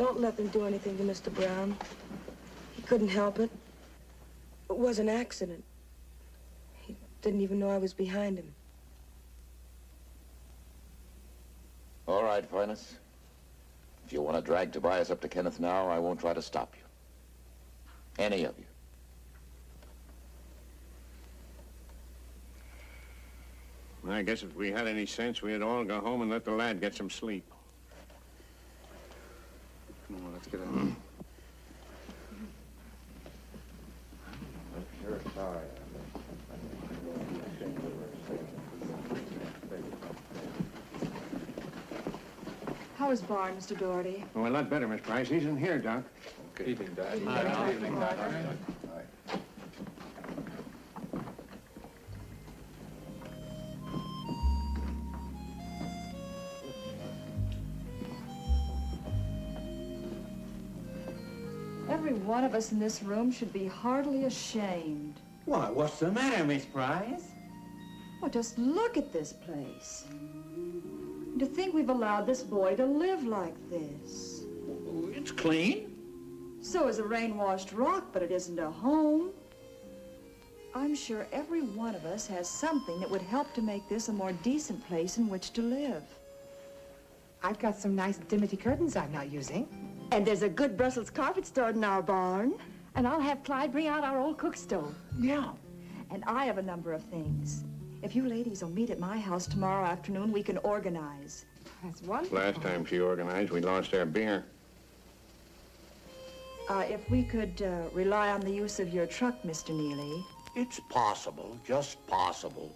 Don't let them do anything to Mr. Brown. He couldn't help it. It was an accident. He didn't even know I was behind him. All right, Finas. If you want to drag Tobias up to Kenneth now, I won't try to stop you. Any of you. I guess if we had any sense, we'd all go home and let the lad get some sleep. Come on, let's get in. You're tired. How is Biarn, Mr. Daugherty? Oh, a lot better, Miss Price. He's in here, Doc. Good evening, Dad. Good evening, Dad. Every one of us in this room should be heartily ashamed. Why, what's the matter, Miss Price? Well, just look at this place. To think we've allowed this boy to live like this. Oh, it's clean. So is a rain-washed rock, but it isn't a home. I'm sure every one of us has something that would help to make this a more decent place in which to live. I've got some nice dimity curtains I'm not using. And there's a good Brussels carpet stored in our barn. And I'll have Clyde bring out our old cook stove. Yeah. And I have a number of things. If you ladies will meet at my house tomorrow afternoon, we can organize. That's wonderful. Last time she organized, we lost our beer. Uh, if we could uh, rely on the use of your truck, Mr. Neely. It's possible, just possible.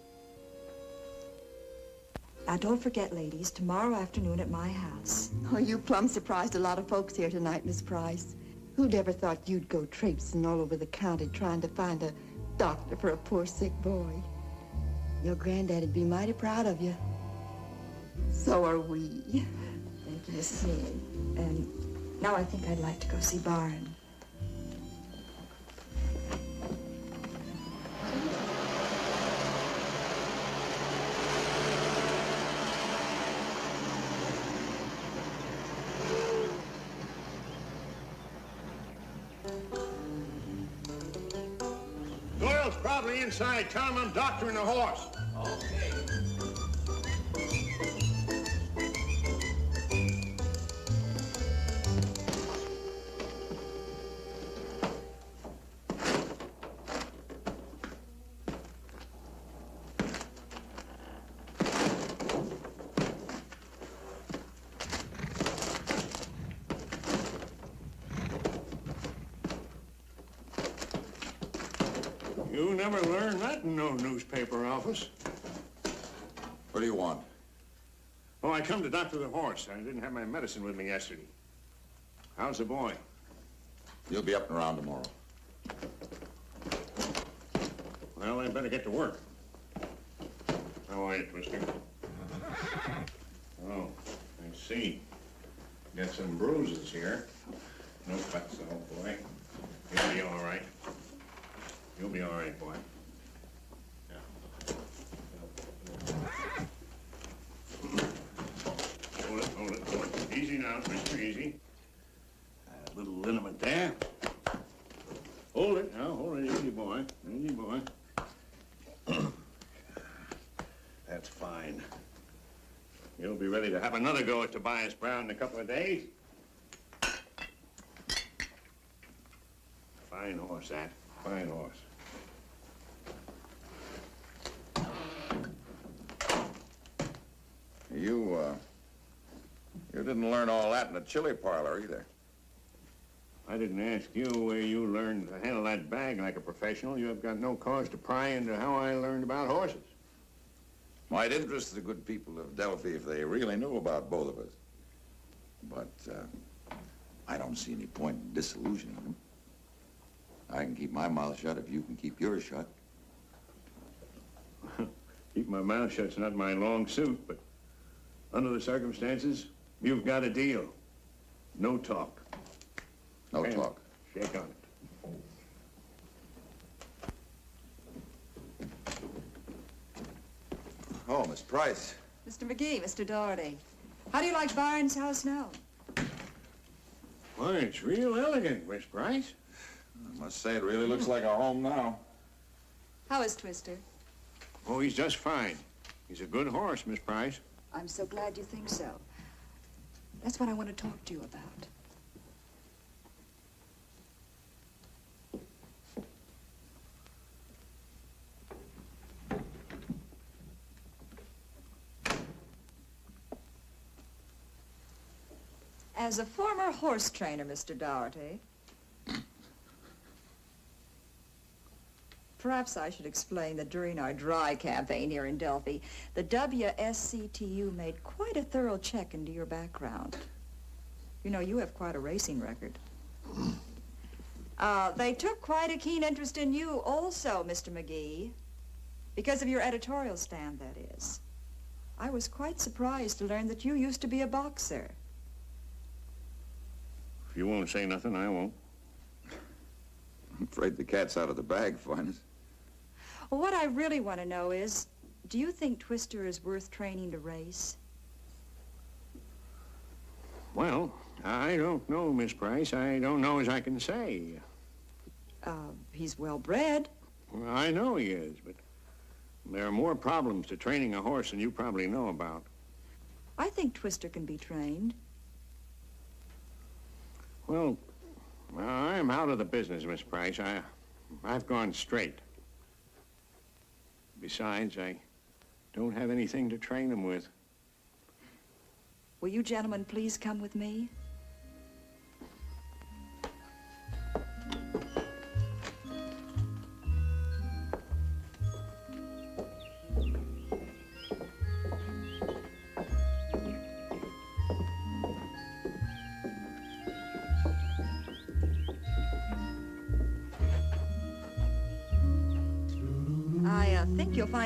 Now, don't forget, ladies, tomorrow afternoon at my house. Oh, you plumb surprised a lot of folks here tonight, Miss Price. Who'd ever thought you'd go traipsing all over the county trying to find a doctor for a poor sick boy? Your granddaddy'd be mighty proud of you. So are we. Thank you, Mrs. Neely. And now I think I'd like to go see Biarn. Inside. Tell him I'm doctoring the horse. You doctor the horse. I didn't have my medicine with me yesterday. How's the boy? You'll be up and around tomorrow. Well, I better get to work. How are you, Twister? Oh, I see. Got some bruises here. No cuts, though, boy. You'll be all right. You'll be all right, boy. Hold it, hold it, hold it. Easy now, Twister, easy. A little liniment there. Hold it now, hold it, easy, boy. Easy, boy. That's fine. You'll be ready to have another go at Tobias Brown in a couple of days. Fine horse, that. Fine horse. You, uh, you didn't learn all that in the chili parlor either. I didn't ask you where you learned to handle that bag like a professional. You have got no cause to pry into how I learned about horses. Might interest the good people of Delphi if they really knew about both of us. But uh, I don't see any point in disillusioning them. I can keep my mouth shut if you can keep yours shut. Keep my mouth shut's not my long suit, but under the circumstances, you've got a deal. No talk. No Okay, talk. Shake on it. Oh, Miss Price. Mr. Magee, Mr. Daugherty. How do you like Biarn's house now? Why, it's real elegant, Miss Price. I must say, it really looks like a home now. How is Twister? Oh, he's just fine. He's a good horse, Miss Price. I'm so glad you think so. That's what I want to talk to you about. As a former horse trainer, Mr. Daugherty, perhaps I should explain that during our dry campaign here in Delphi, the WCTU made quite a thorough check into your background. You know, you have quite a racing record. Uh, they took quite a keen interest in you also, Mr. Magee, because of your editorial stand, that is. I was quite surprised to learn that you used to be a boxer. If you won't say nothing, I won't. I'm afraid the cat's out of the bag, Finas. Well, what I really want to know is, do you think Twister is worth training to race? Well, I don't know, Miss Price. I don't know as I can say. Uh, he's well bred. Well, I know he is, but there are more problems to training a horse than you probably know about. I think Twister can be trained. Well, I'm out of the business, Miss Price. I, I've gone straight. Besides, I don't have anything to train them with. Will you gentlemen please come with me?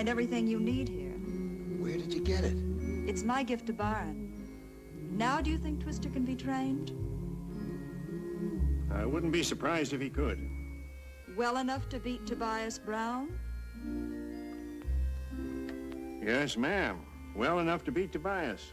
Find everything you need here. Where did you get it? It's my gift to Biarn. Now do you think Twister can be trained? I wouldn't be surprised if he could. Well enough to beat Tobias Brown? Yes, ma'am. Well enough to beat Tobias.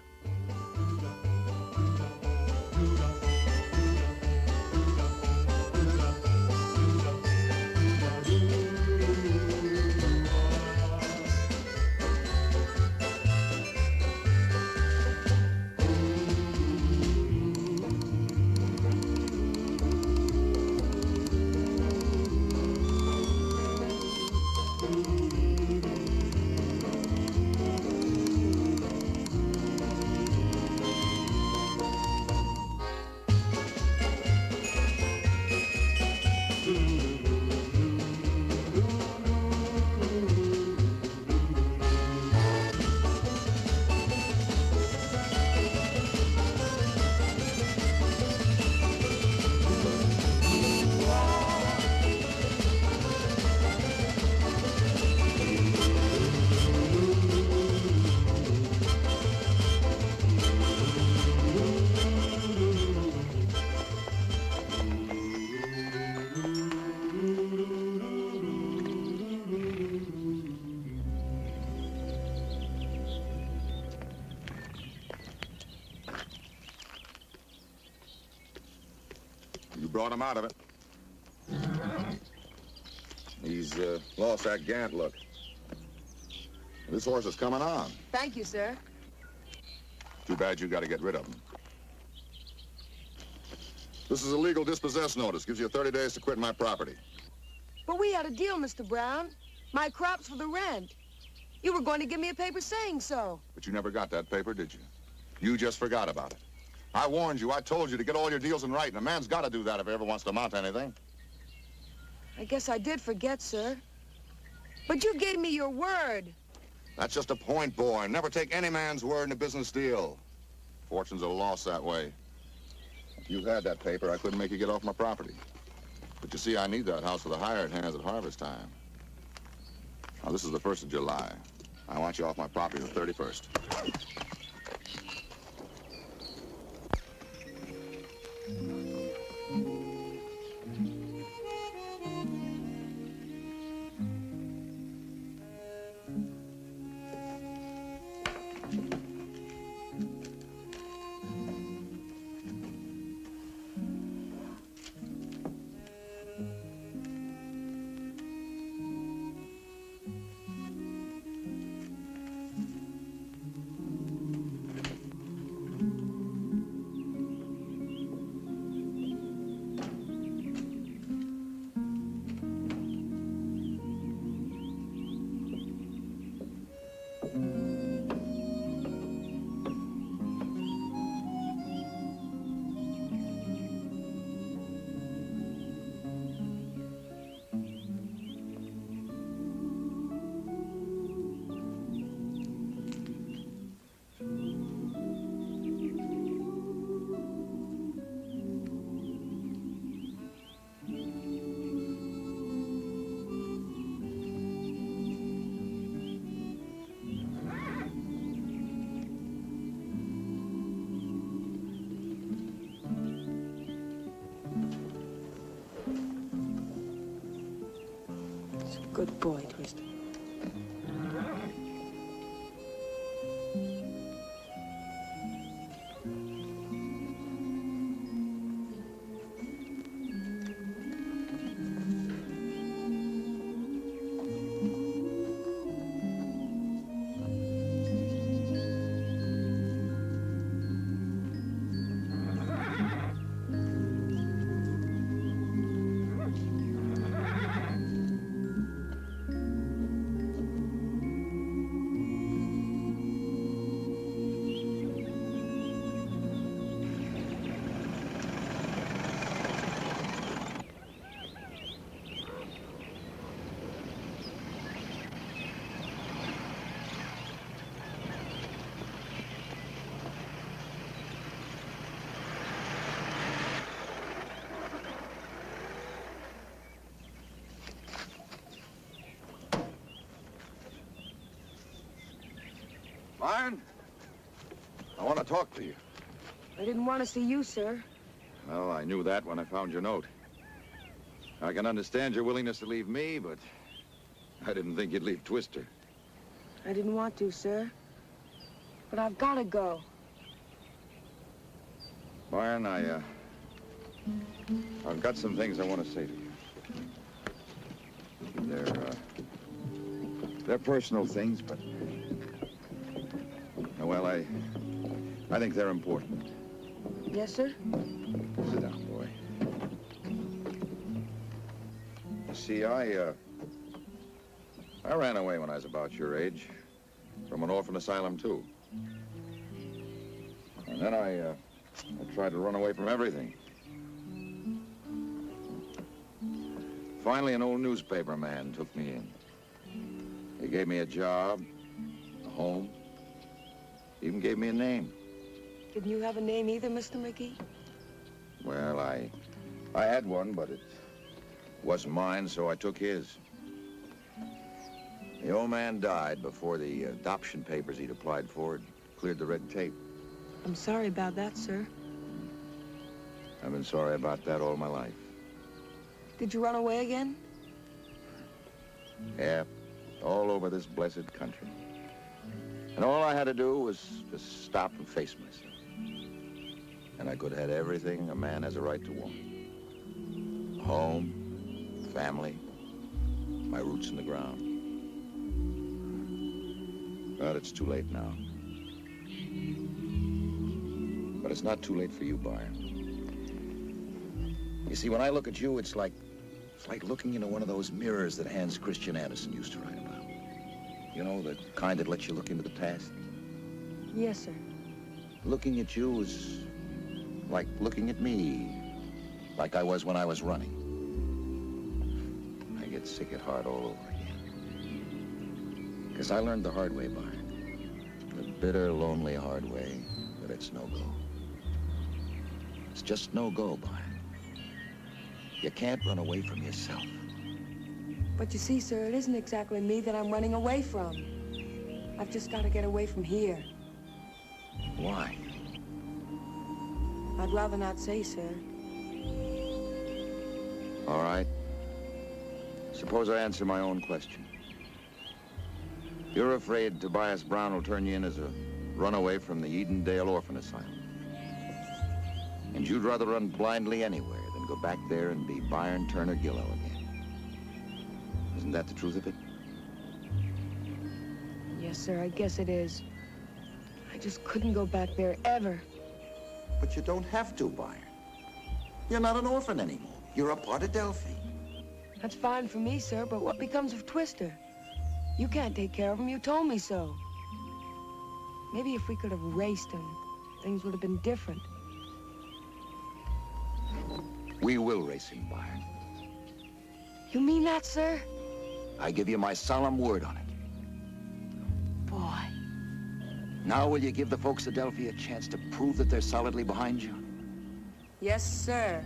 Him out of it. He's uh, lost that Gant look. This horse is coming on. Thank you, sir. Too bad you got to get rid of him. This is a legal dispossess notice. Gives you 30 days to quit my property. But we had a deal, Mr. Brown. My crops for the rent. You were going to give me a paper saying so. But you never got that paper, did you? You just forgot about it. I warned you. I told you to get all your deals in writing. A man's got to do that if he ever wants to amount to anything. I guess I did forget, sir. But you gave me your word. That's just a point, boy. Never take any man's word in a business deal. Fortunes are lost that way. If you had that paper, I couldn't make you get off my property. But you see, I need that house for the hired hands at harvest time. Now, this is the 1st of July. I want you off my property the 31st. Mm-hmm. Good boy, Twister. Biarn, I want to talk to you. I didn't want to see you, sir. Well, I knew that when I found your note. I can understand your willingness to leave me, but I didn't think you'd leave Twister. I didn't want to, sir. But I've got to go. Biarn, I, uh, I've got some things I want to say to you. They're, uh, they're personal things, but, I, I think they're important. Yes, sir? Sit down, boy. You see, I, uh, I ran away when I was about your age from an orphan asylum, too. And then I, uh, I tried to run away from everything. Finally, an old newspaper man took me in. He gave me a job, a home, gave me a name. Didn't you have a name either, Mr. Magee? Well, I, I had one, but it wasn't mine, so I took his. The old man died before the adoption papers he'd applied for had cleared the red tape. I'm sorry about that, sir. I've been sorry about that all my life. Did you run away again? Yeah, all over this blessed country. And all I had to do was just stop and face myself. And I could have had everything a man has a right to want. Home, family, my roots in the ground. But it's too late now. But it's not too late for you, Biarn. You see, when I look at you, it's like, it's like looking into one of those mirrors that Hans Christian Andersen used to write about. You know, the kind that lets you look into the past. Yes, sir. Looking at you is like looking at me, like I was when I was running. I get sick at heart all over again. Because I learned the hard way, Biarn. The bitter, lonely, hard way that it's no go. It's just no go, Biarn. You can't run away from yourself. But you see, sir, it isn't exactly me that I'm running away from. I've just got to get away from here. Why? I'd rather not say, sir. All right. Suppose I answer my own question. You're afraid Tobias Brown will turn you in as a runaway from the Edendale Orphan Asylum. And you'd rather run blindly anywhere than go back there and be Biarn Turner Gillow again. Isn't that the truth of it? Yes, sir, I guess it is. I just couldn't go back there ever. But you don't have to, Biarn. You're not an orphan anymore. You're a part of Delphi. That's fine for me, sir, but what becomes of Twister? You can't take care of him. You told me so. Maybe if we could have raced him, things would have been different. We will race him, Biarn. You mean that, sir? I give you my solemn word on it. Boy. Now will you give the folks of Delphi a chance to prove that they're solidly behind you? Yes, sir.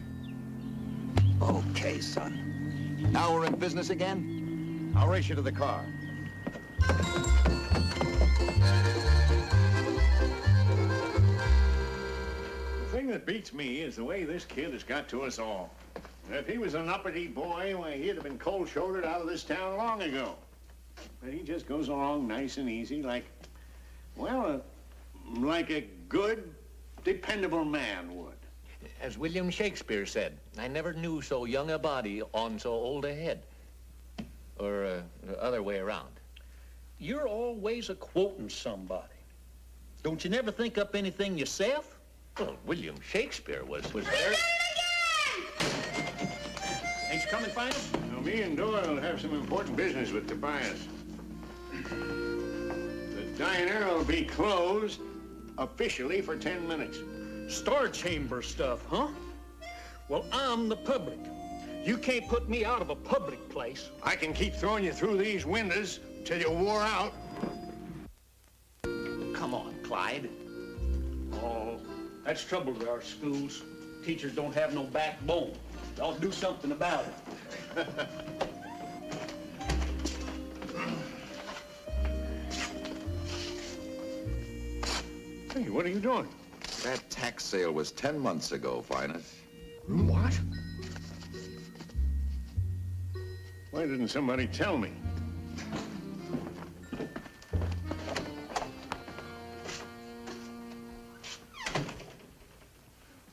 Okay, son. Now we're in business again? I'll race you to the car. The thing that beats me is the way this kid has got to us all. If he was an uppity boy, why, he'd have been cold-shouldered out of this town long ago. But he just goes along nice and easy like, well, uh, like a good, dependable man would. As William Shakespeare said, I never knew so young a body on so old a head. Or uh, the other way around. You're always a quoting somebody. Don't you never think up anything yourself? Well, William Shakespeare was... was very... Ain't and find us? Now, me and Doyle will have some important business with Tobias. The diner will be closed officially for 10 minutes. Star chamber stuff, huh? Well, I'm the public. You can't put me out of a public place. I can keep throwing you through these windows till you're wore out. Come on, Clyde. Oh, that's trouble with our schools. Teachers don't have no backbone. I'll do something about it. hey, what are you doing? That tax sale was 10 months ago, Finas. What? Why didn't somebody tell me?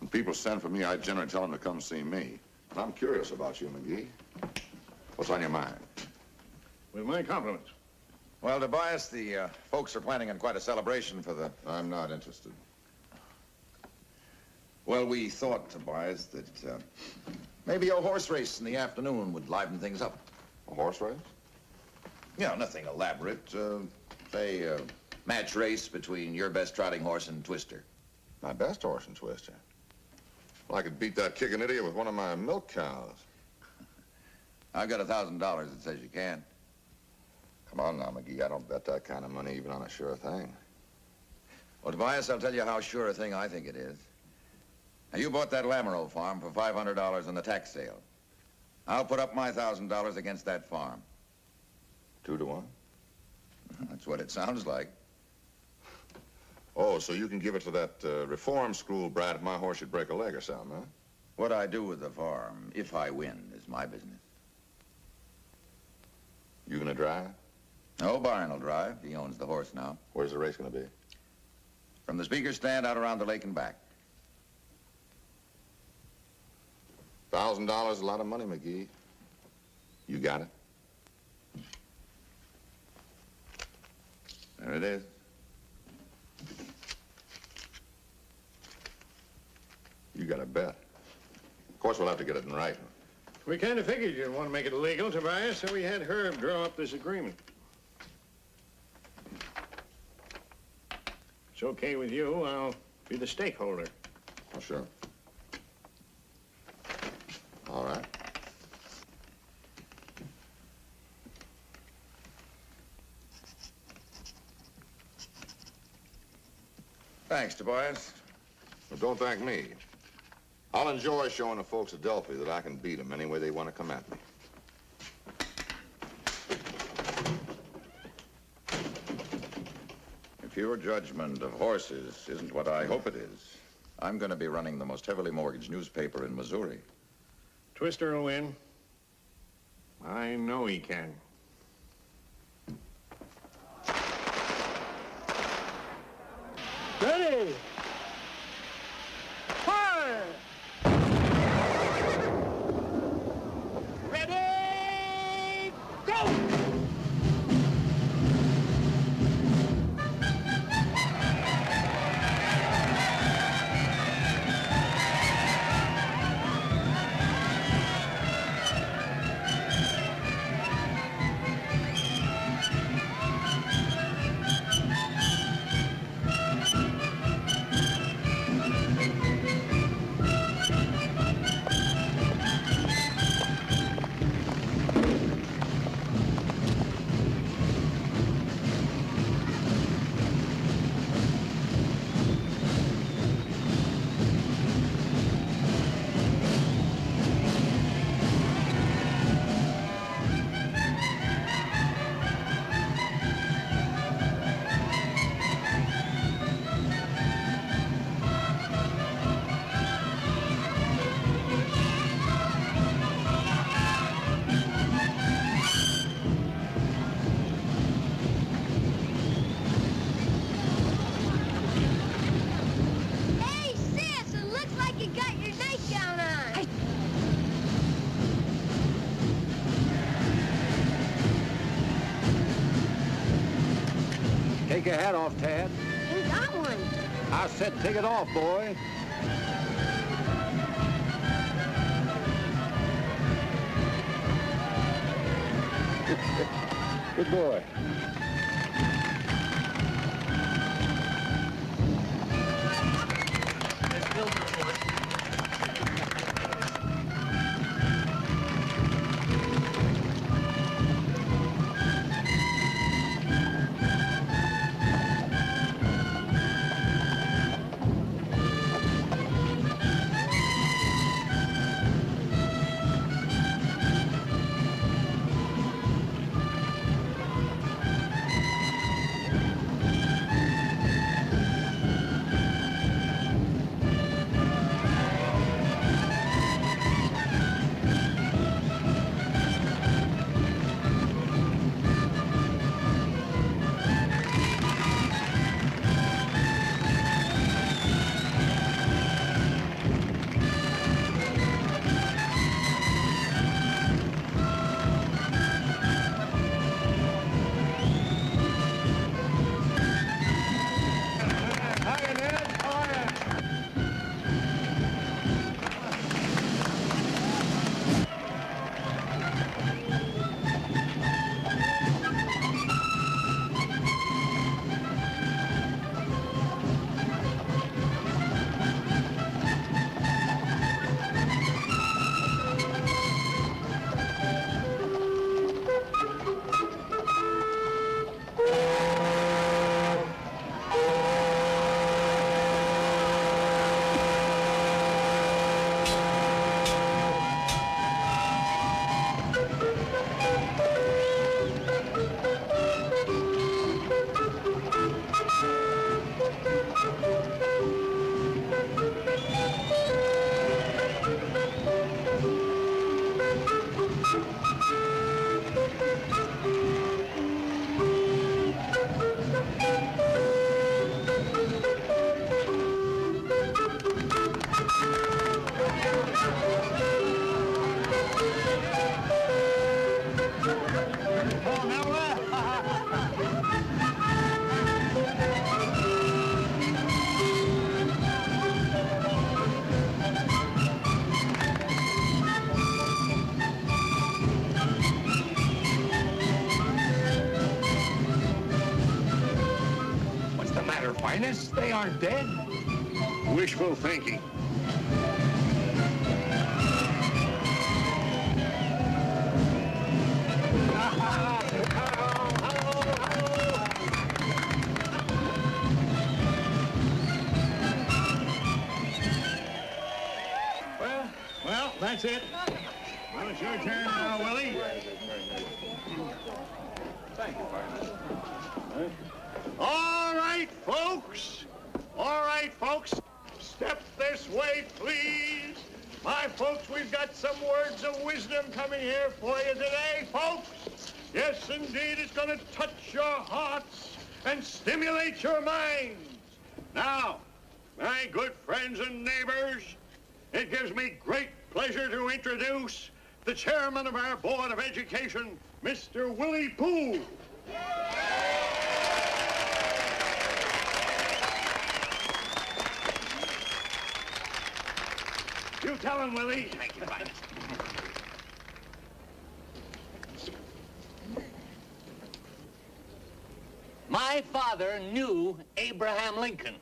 When people send for me, I generally tell them to come see me. And I'm curious about you, Magee. What's on your mind? With my compliments. Well, Tobias, the uh, folks are planning on quite a celebration for the... I'm not interested. Well, we thought, Tobias, that uh, maybe a horse race in the afternoon would liven things up. A horse race? Yeah, nothing elaborate. Uh, say, a match race between your best trotting horse and Twister. My best horse and Twister? Well, I could beat that kicking idiot with one of my milk cows. I've got a thousand dollars that says you can. Come on now, Magee. I don't bet that kind of money even on a sure thing. Well, Tobias, I'll tell you how sure a thing I think it is. Now, you bought that Lamoureux farm for $500 in the tax sale. I'll put up my $1,000 against that farm. Two to one? That's what it sounds like. Oh, so you can give it to that uh, reform school brat if my horse should break a leg or something, huh? What I do with the farm, if I win, is my business. You gonna drive? No, Biarn will drive. He owns the horse now. Where's the race gonna be? From the speaker's stand out around the lake and back. Thousand dollars, a lot of money, Magee. You got it? There it is. You got a bet. Of course, we'll have to get it in writing. We kind of figured you'd want to make it illegal, Tobias, so we had Herb draw up this agreement. It's okay with you, I'll be the stakeholder. Oh, sure. All right. Thanks, Tobias. Well, don't thank me. I'll enjoy showing the folks at Delphi that I can beat them any way they want to come at me. If your judgment of horses isn't what I hope it is, I'm going to be running the most heavily mortgaged newspaper in Missouri. Twister will win. I know he can. Ready! Your hat off, Tad. Ain't got one. I said take it off, boy. Aren't dead. Wishful thinking. Lincoln.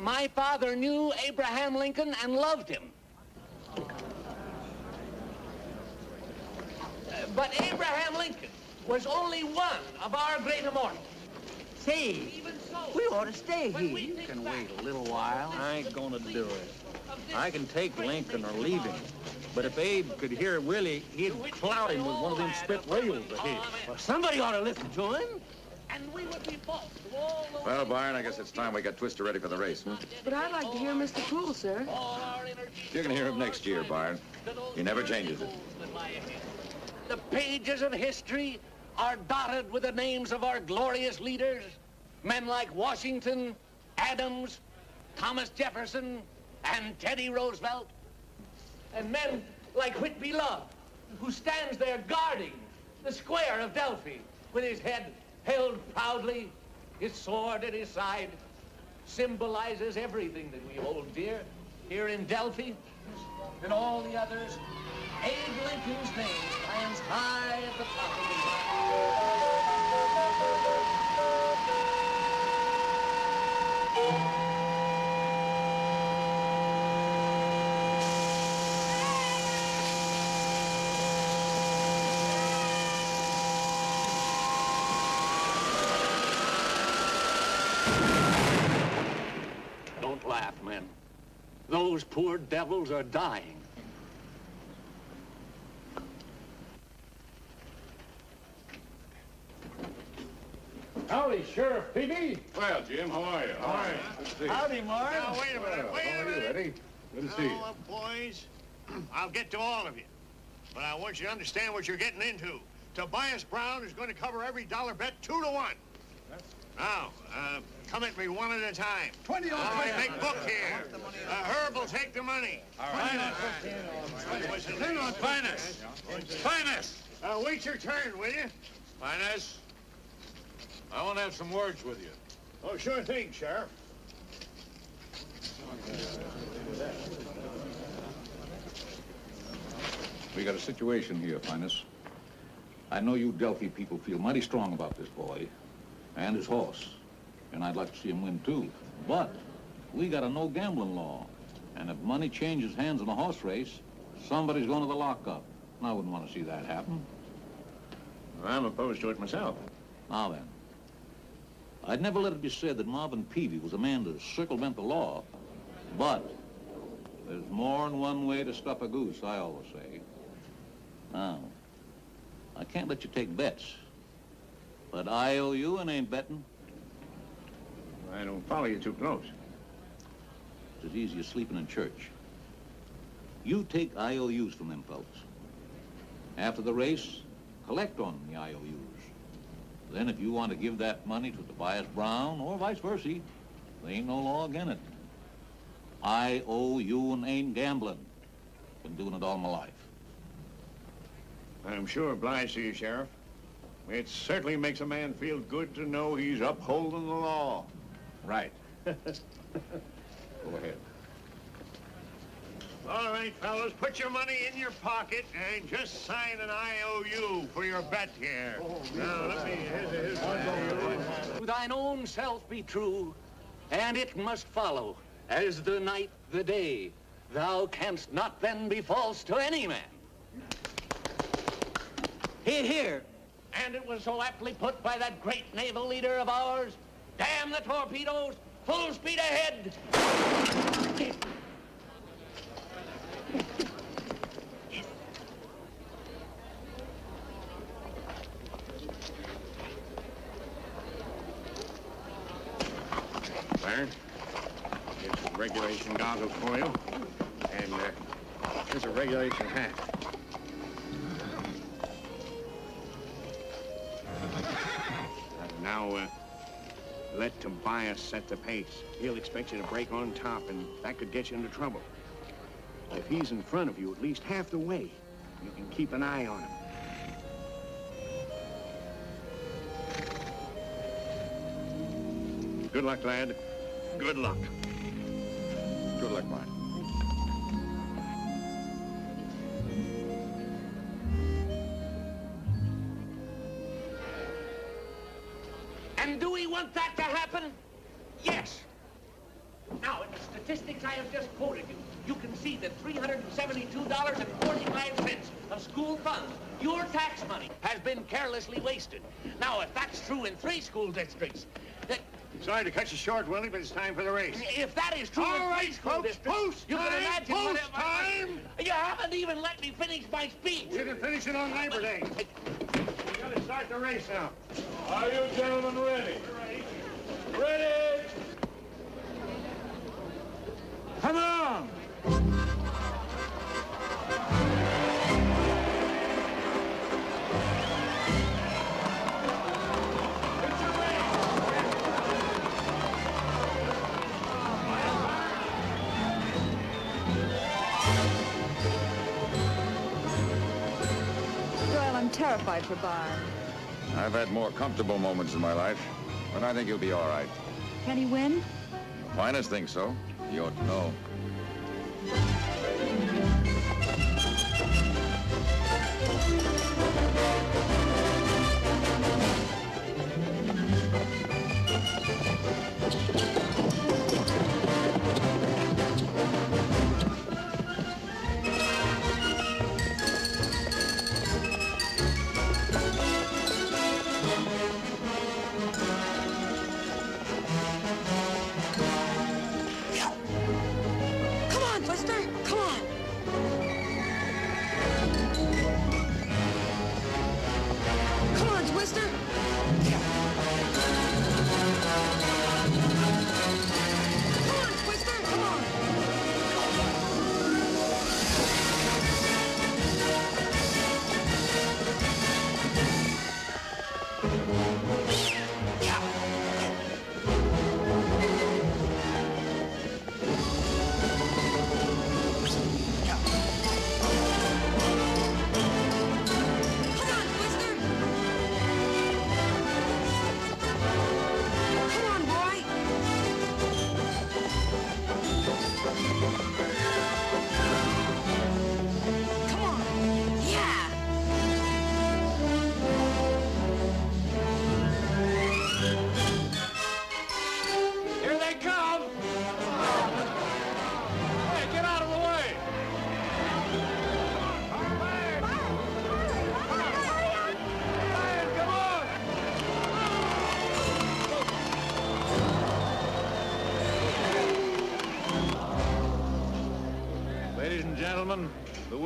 My father knew Abraham Lincoln and loved him. But Abraham Lincoln was only one of our great immortals. Say, we ought to stay here. You can wait a little while. I ain't gonna do it. I can take Lincoln or leave him. But if Abe could hear Willie, he'd clout him with one of them spit rails of his. Well, somebody ought to listen to him. And we would be boss all the Well, Biarn, I guess it's time we got Twister ready for the race. Hmm? But I'd like to hear Mr. Poole, sir. You're going to hear him next year, Biarn. He never changes it. The pages of history are dotted with the names of our glorious leaders, men like Washington Adams, Thomas Jefferson, and Teddy Roosevelt, and men like Whitby Love, who stands there guarding the square of Delphi with his head held proudly, his sword at his side, symbolizes everything that we hold dear here in Delphi and all the others. Abe Lincoln's name stands high at the top of the Don't laugh, men. Those poor devils are dying. Howdy, Sheriff Peavy. Well, Jim, how are you? All right. Good to see you. Howdy, Mark. Now, wait a minute, wait How a are you. Eddie? Good to see you. Now, boys, I'll get to all of you. But I want you to understand what you're getting into. Tobias Brown is going to cover every dollar bet two to one. Now, uh, come at me one at a time. Twenty on my big book here. Uh, Herb will take the money. All right. Finas. Ten on finest. Finas. Uh, wait your turn, will you? Finas, I want to have some words with you. Oh, sure thing, Sheriff. We got a situation here, Finest. I know you Delphi people feel mighty strong about this boy and his horse, and I'd like to see him win too. But we got a no gambling law, and if money changes hands in a horse race, somebody's going to the lockup. And I wouldn't want to see that happen. I'm opposed to it myself. Now then, I'd never let it be said that Marvin Peavy was a man to circumvent the law, but there's more than one way to stuff a goose, I always say. Now, I can't let you take bets, but I owe you and ain't betting. I don't follow you too close. It's as easy as sleeping in church. You take IOUs from them folks. After the race, collect on the IOUs. Then if you want to give that money to Tobias Brown or vice versa, there ain't no law against it. I owe you and ain't gambling. Been doing it all my life. I'm sure obliged to you, Sheriff. It certainly makes a man feel good to know he's upholding the law. Right. Go ahead. All right, fellas, put your money in your pocket and just sign an IOU for your bet here. Oh, now, let me... Here's, here's To thine own self be true, and it must follow, as the night the day. Thou canst not then be false to any man. Here, here. And it was so aptly put by that great naval leader of ours. Damn the torpedoes, full speed ahead. Clarence, here's some regulation goggles for you. And uh, here's a regulation hat. Now, uh, let Tobias set the pace. He'll expect you to break on top, and that could get you into trouble. If he's in front of you at least half the way, you can keep an eye on him. Good luck, lad. Good luck. I have just quoted you, you can see that $372.45 of school funds, your tax money, has been carelessly wasted. Now, if that's true in three school districts, that... Sorry to cut you short, Willie, but it's time for the race. If that is true All in right, three school folks, districts, post you can time, imagine post what... time. You haven't even let me finish my speech. You can finish it on Labor Day. We gotta start the race now. Are you gentlemen ready? Ready? Come on! terrified for Biarn. I've had more comfortable moments in my life, but I think he'll be all right. Can he win? The finest think so. You to know.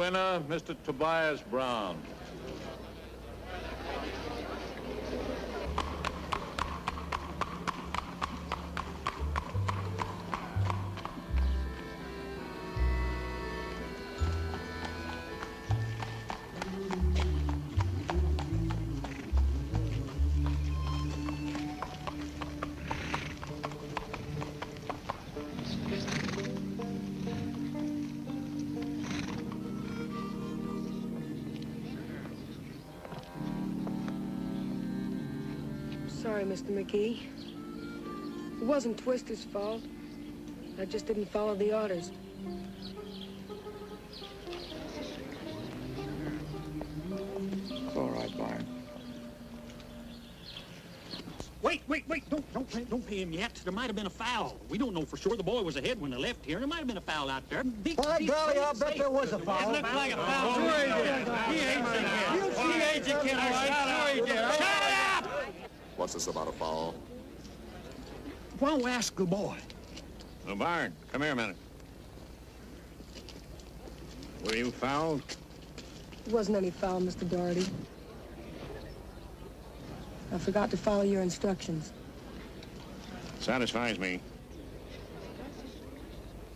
Winner, Mr. Tobias Brown. Sorry, Mr. Magee. It wasn't Twister's fault. I just didn't follow the orders. It's all right, Biarn. Wait, wait, wait! Don't, don't, pay, don't pay him yet. There might have been a foul. We don't know for sure. The boy was ahead when they left here. There might have been a foul out there. Be, By be golly, I'll safe. bet there was a foul. It looked like a foul. Sure he did. He ain't the kid. He ain't the kid, all right? Sure he did. Shut up! About a foul? Why don't we ask the boy? Oh, Biarn, come here a minute. Were you fouled? It wasn't any foul, Mr. Daugherty. I forgot to follow your instructions. Satisfies me.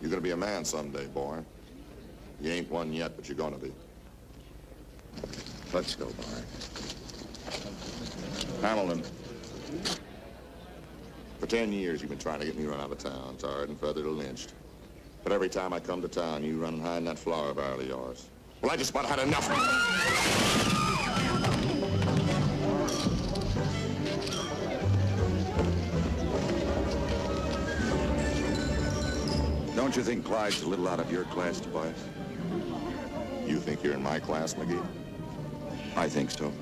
You're gonna be a man someday, boy. You ain't one yet, but you're gonna be. Let's go, Biarn. Hamilton. Ten years, you've been trying to get me run out of town, tarred and feathered or lynched. But every time I come to town, you run and hide in that flower barrel of yours. Well, I just about had enough. Don't you think Clyde's a little out of your class, Tobias? You think you're in my class, Magee? I think so.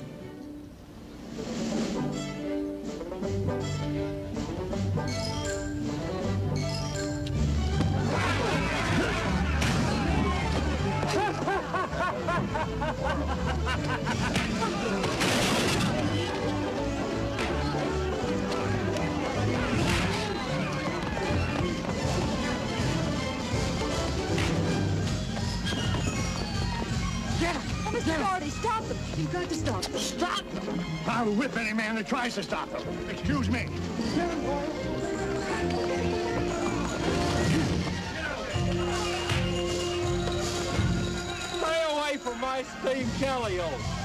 Mr. Stop them! You've got to stop them. Stop them! I'll whip any man that tries to stop them. Excuse me. From my steamed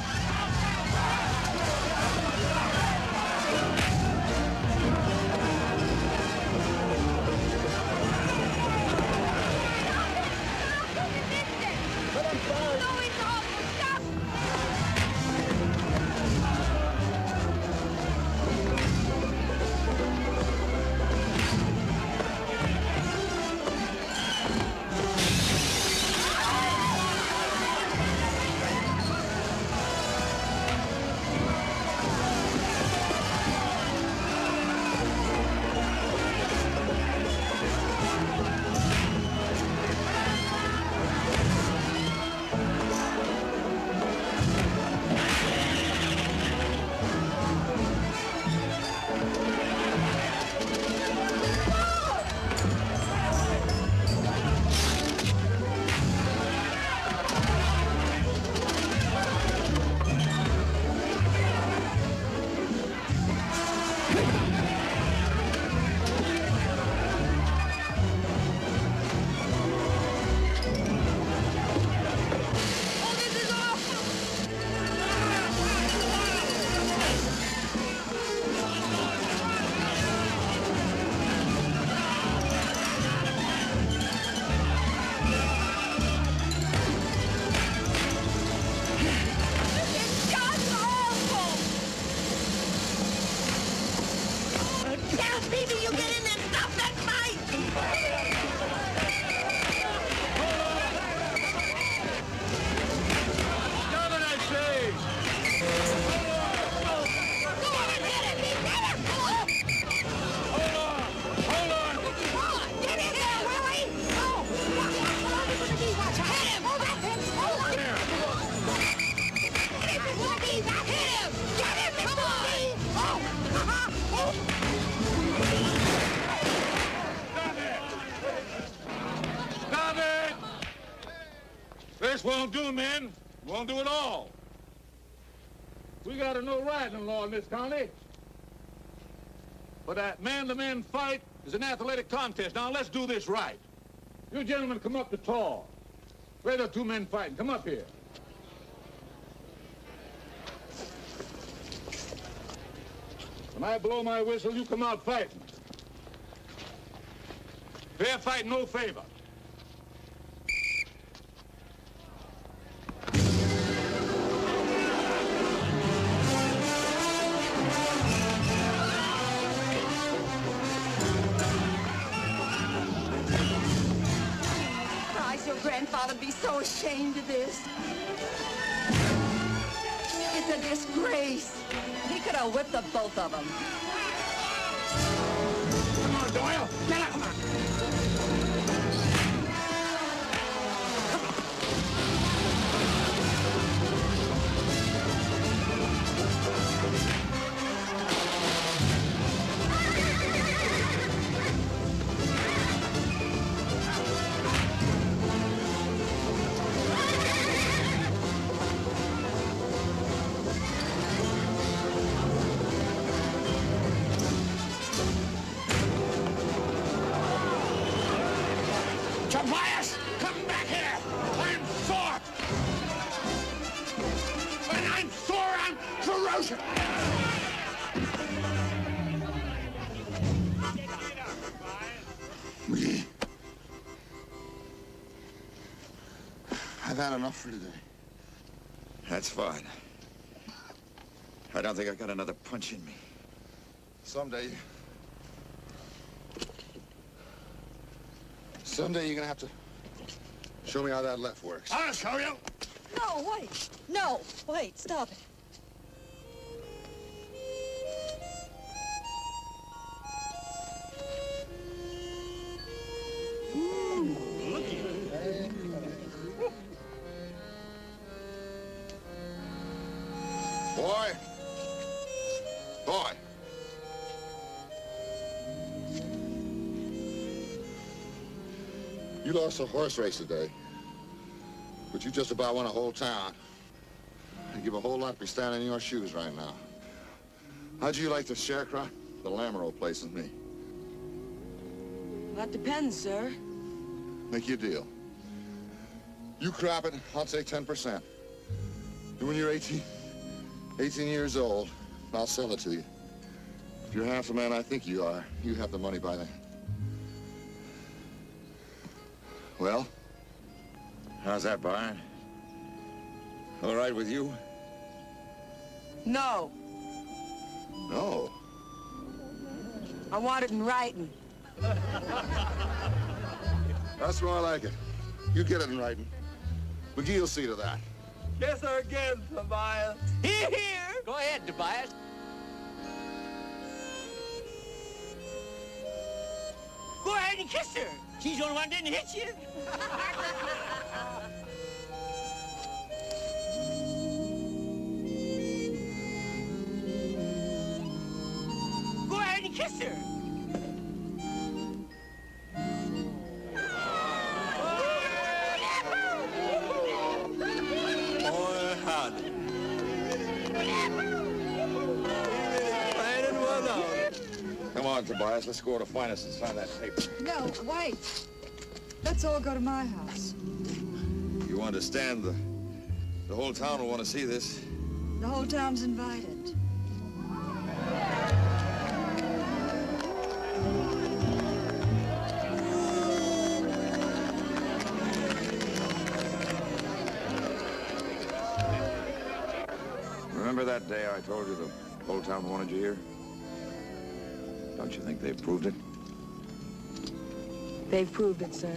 Men. Won't do at all. We got a no riding law in this county. But that man-to-man fight is an athletic contest. Now, let's do this right. You gentlemen come up to tall. Where are the two men fighting? Come up here. When I blow my whistle, you come out fighting. Fair fight, no favor. The both of them. Come on, Doyle. Had enough for today. That's fine. I don't think I've got another punch in me. Someday... Someday you're gonna have to show me how that left works. I'll show you. No, wait. No, wait, stop it. Lost a horse race today, but you just about won a whole town. I'd give a whole lot to be standing in your shoes right now. How'd you like the sharecrop? The Lamoureux place with me. That depends, sir. Make you a deal. You crop it, I'll take 10%. And when you're 18, 18 years old, I'll sell it to you. If you're half the man I think you are, you have the money by then. Well? How's that, Biarn? All right with you? No, No. I want it in writing. That's where I like it. You get it in writing. Magee will see to that. Kiss her again, Tobias. Here, here. Go ahead, Tobias. Go ahead and kiss her. She's the only one that didn't hit you. Go ahead and kiss her. On, Tobias. Let's go to Finas and sign that paper. No, wait. Let's all go to my house. You understand the, the whole town will want to see this. The whole town's invited. Remember that day I told you the whole town wanted you here? Don't you think they've proved it? They've proved it, sir.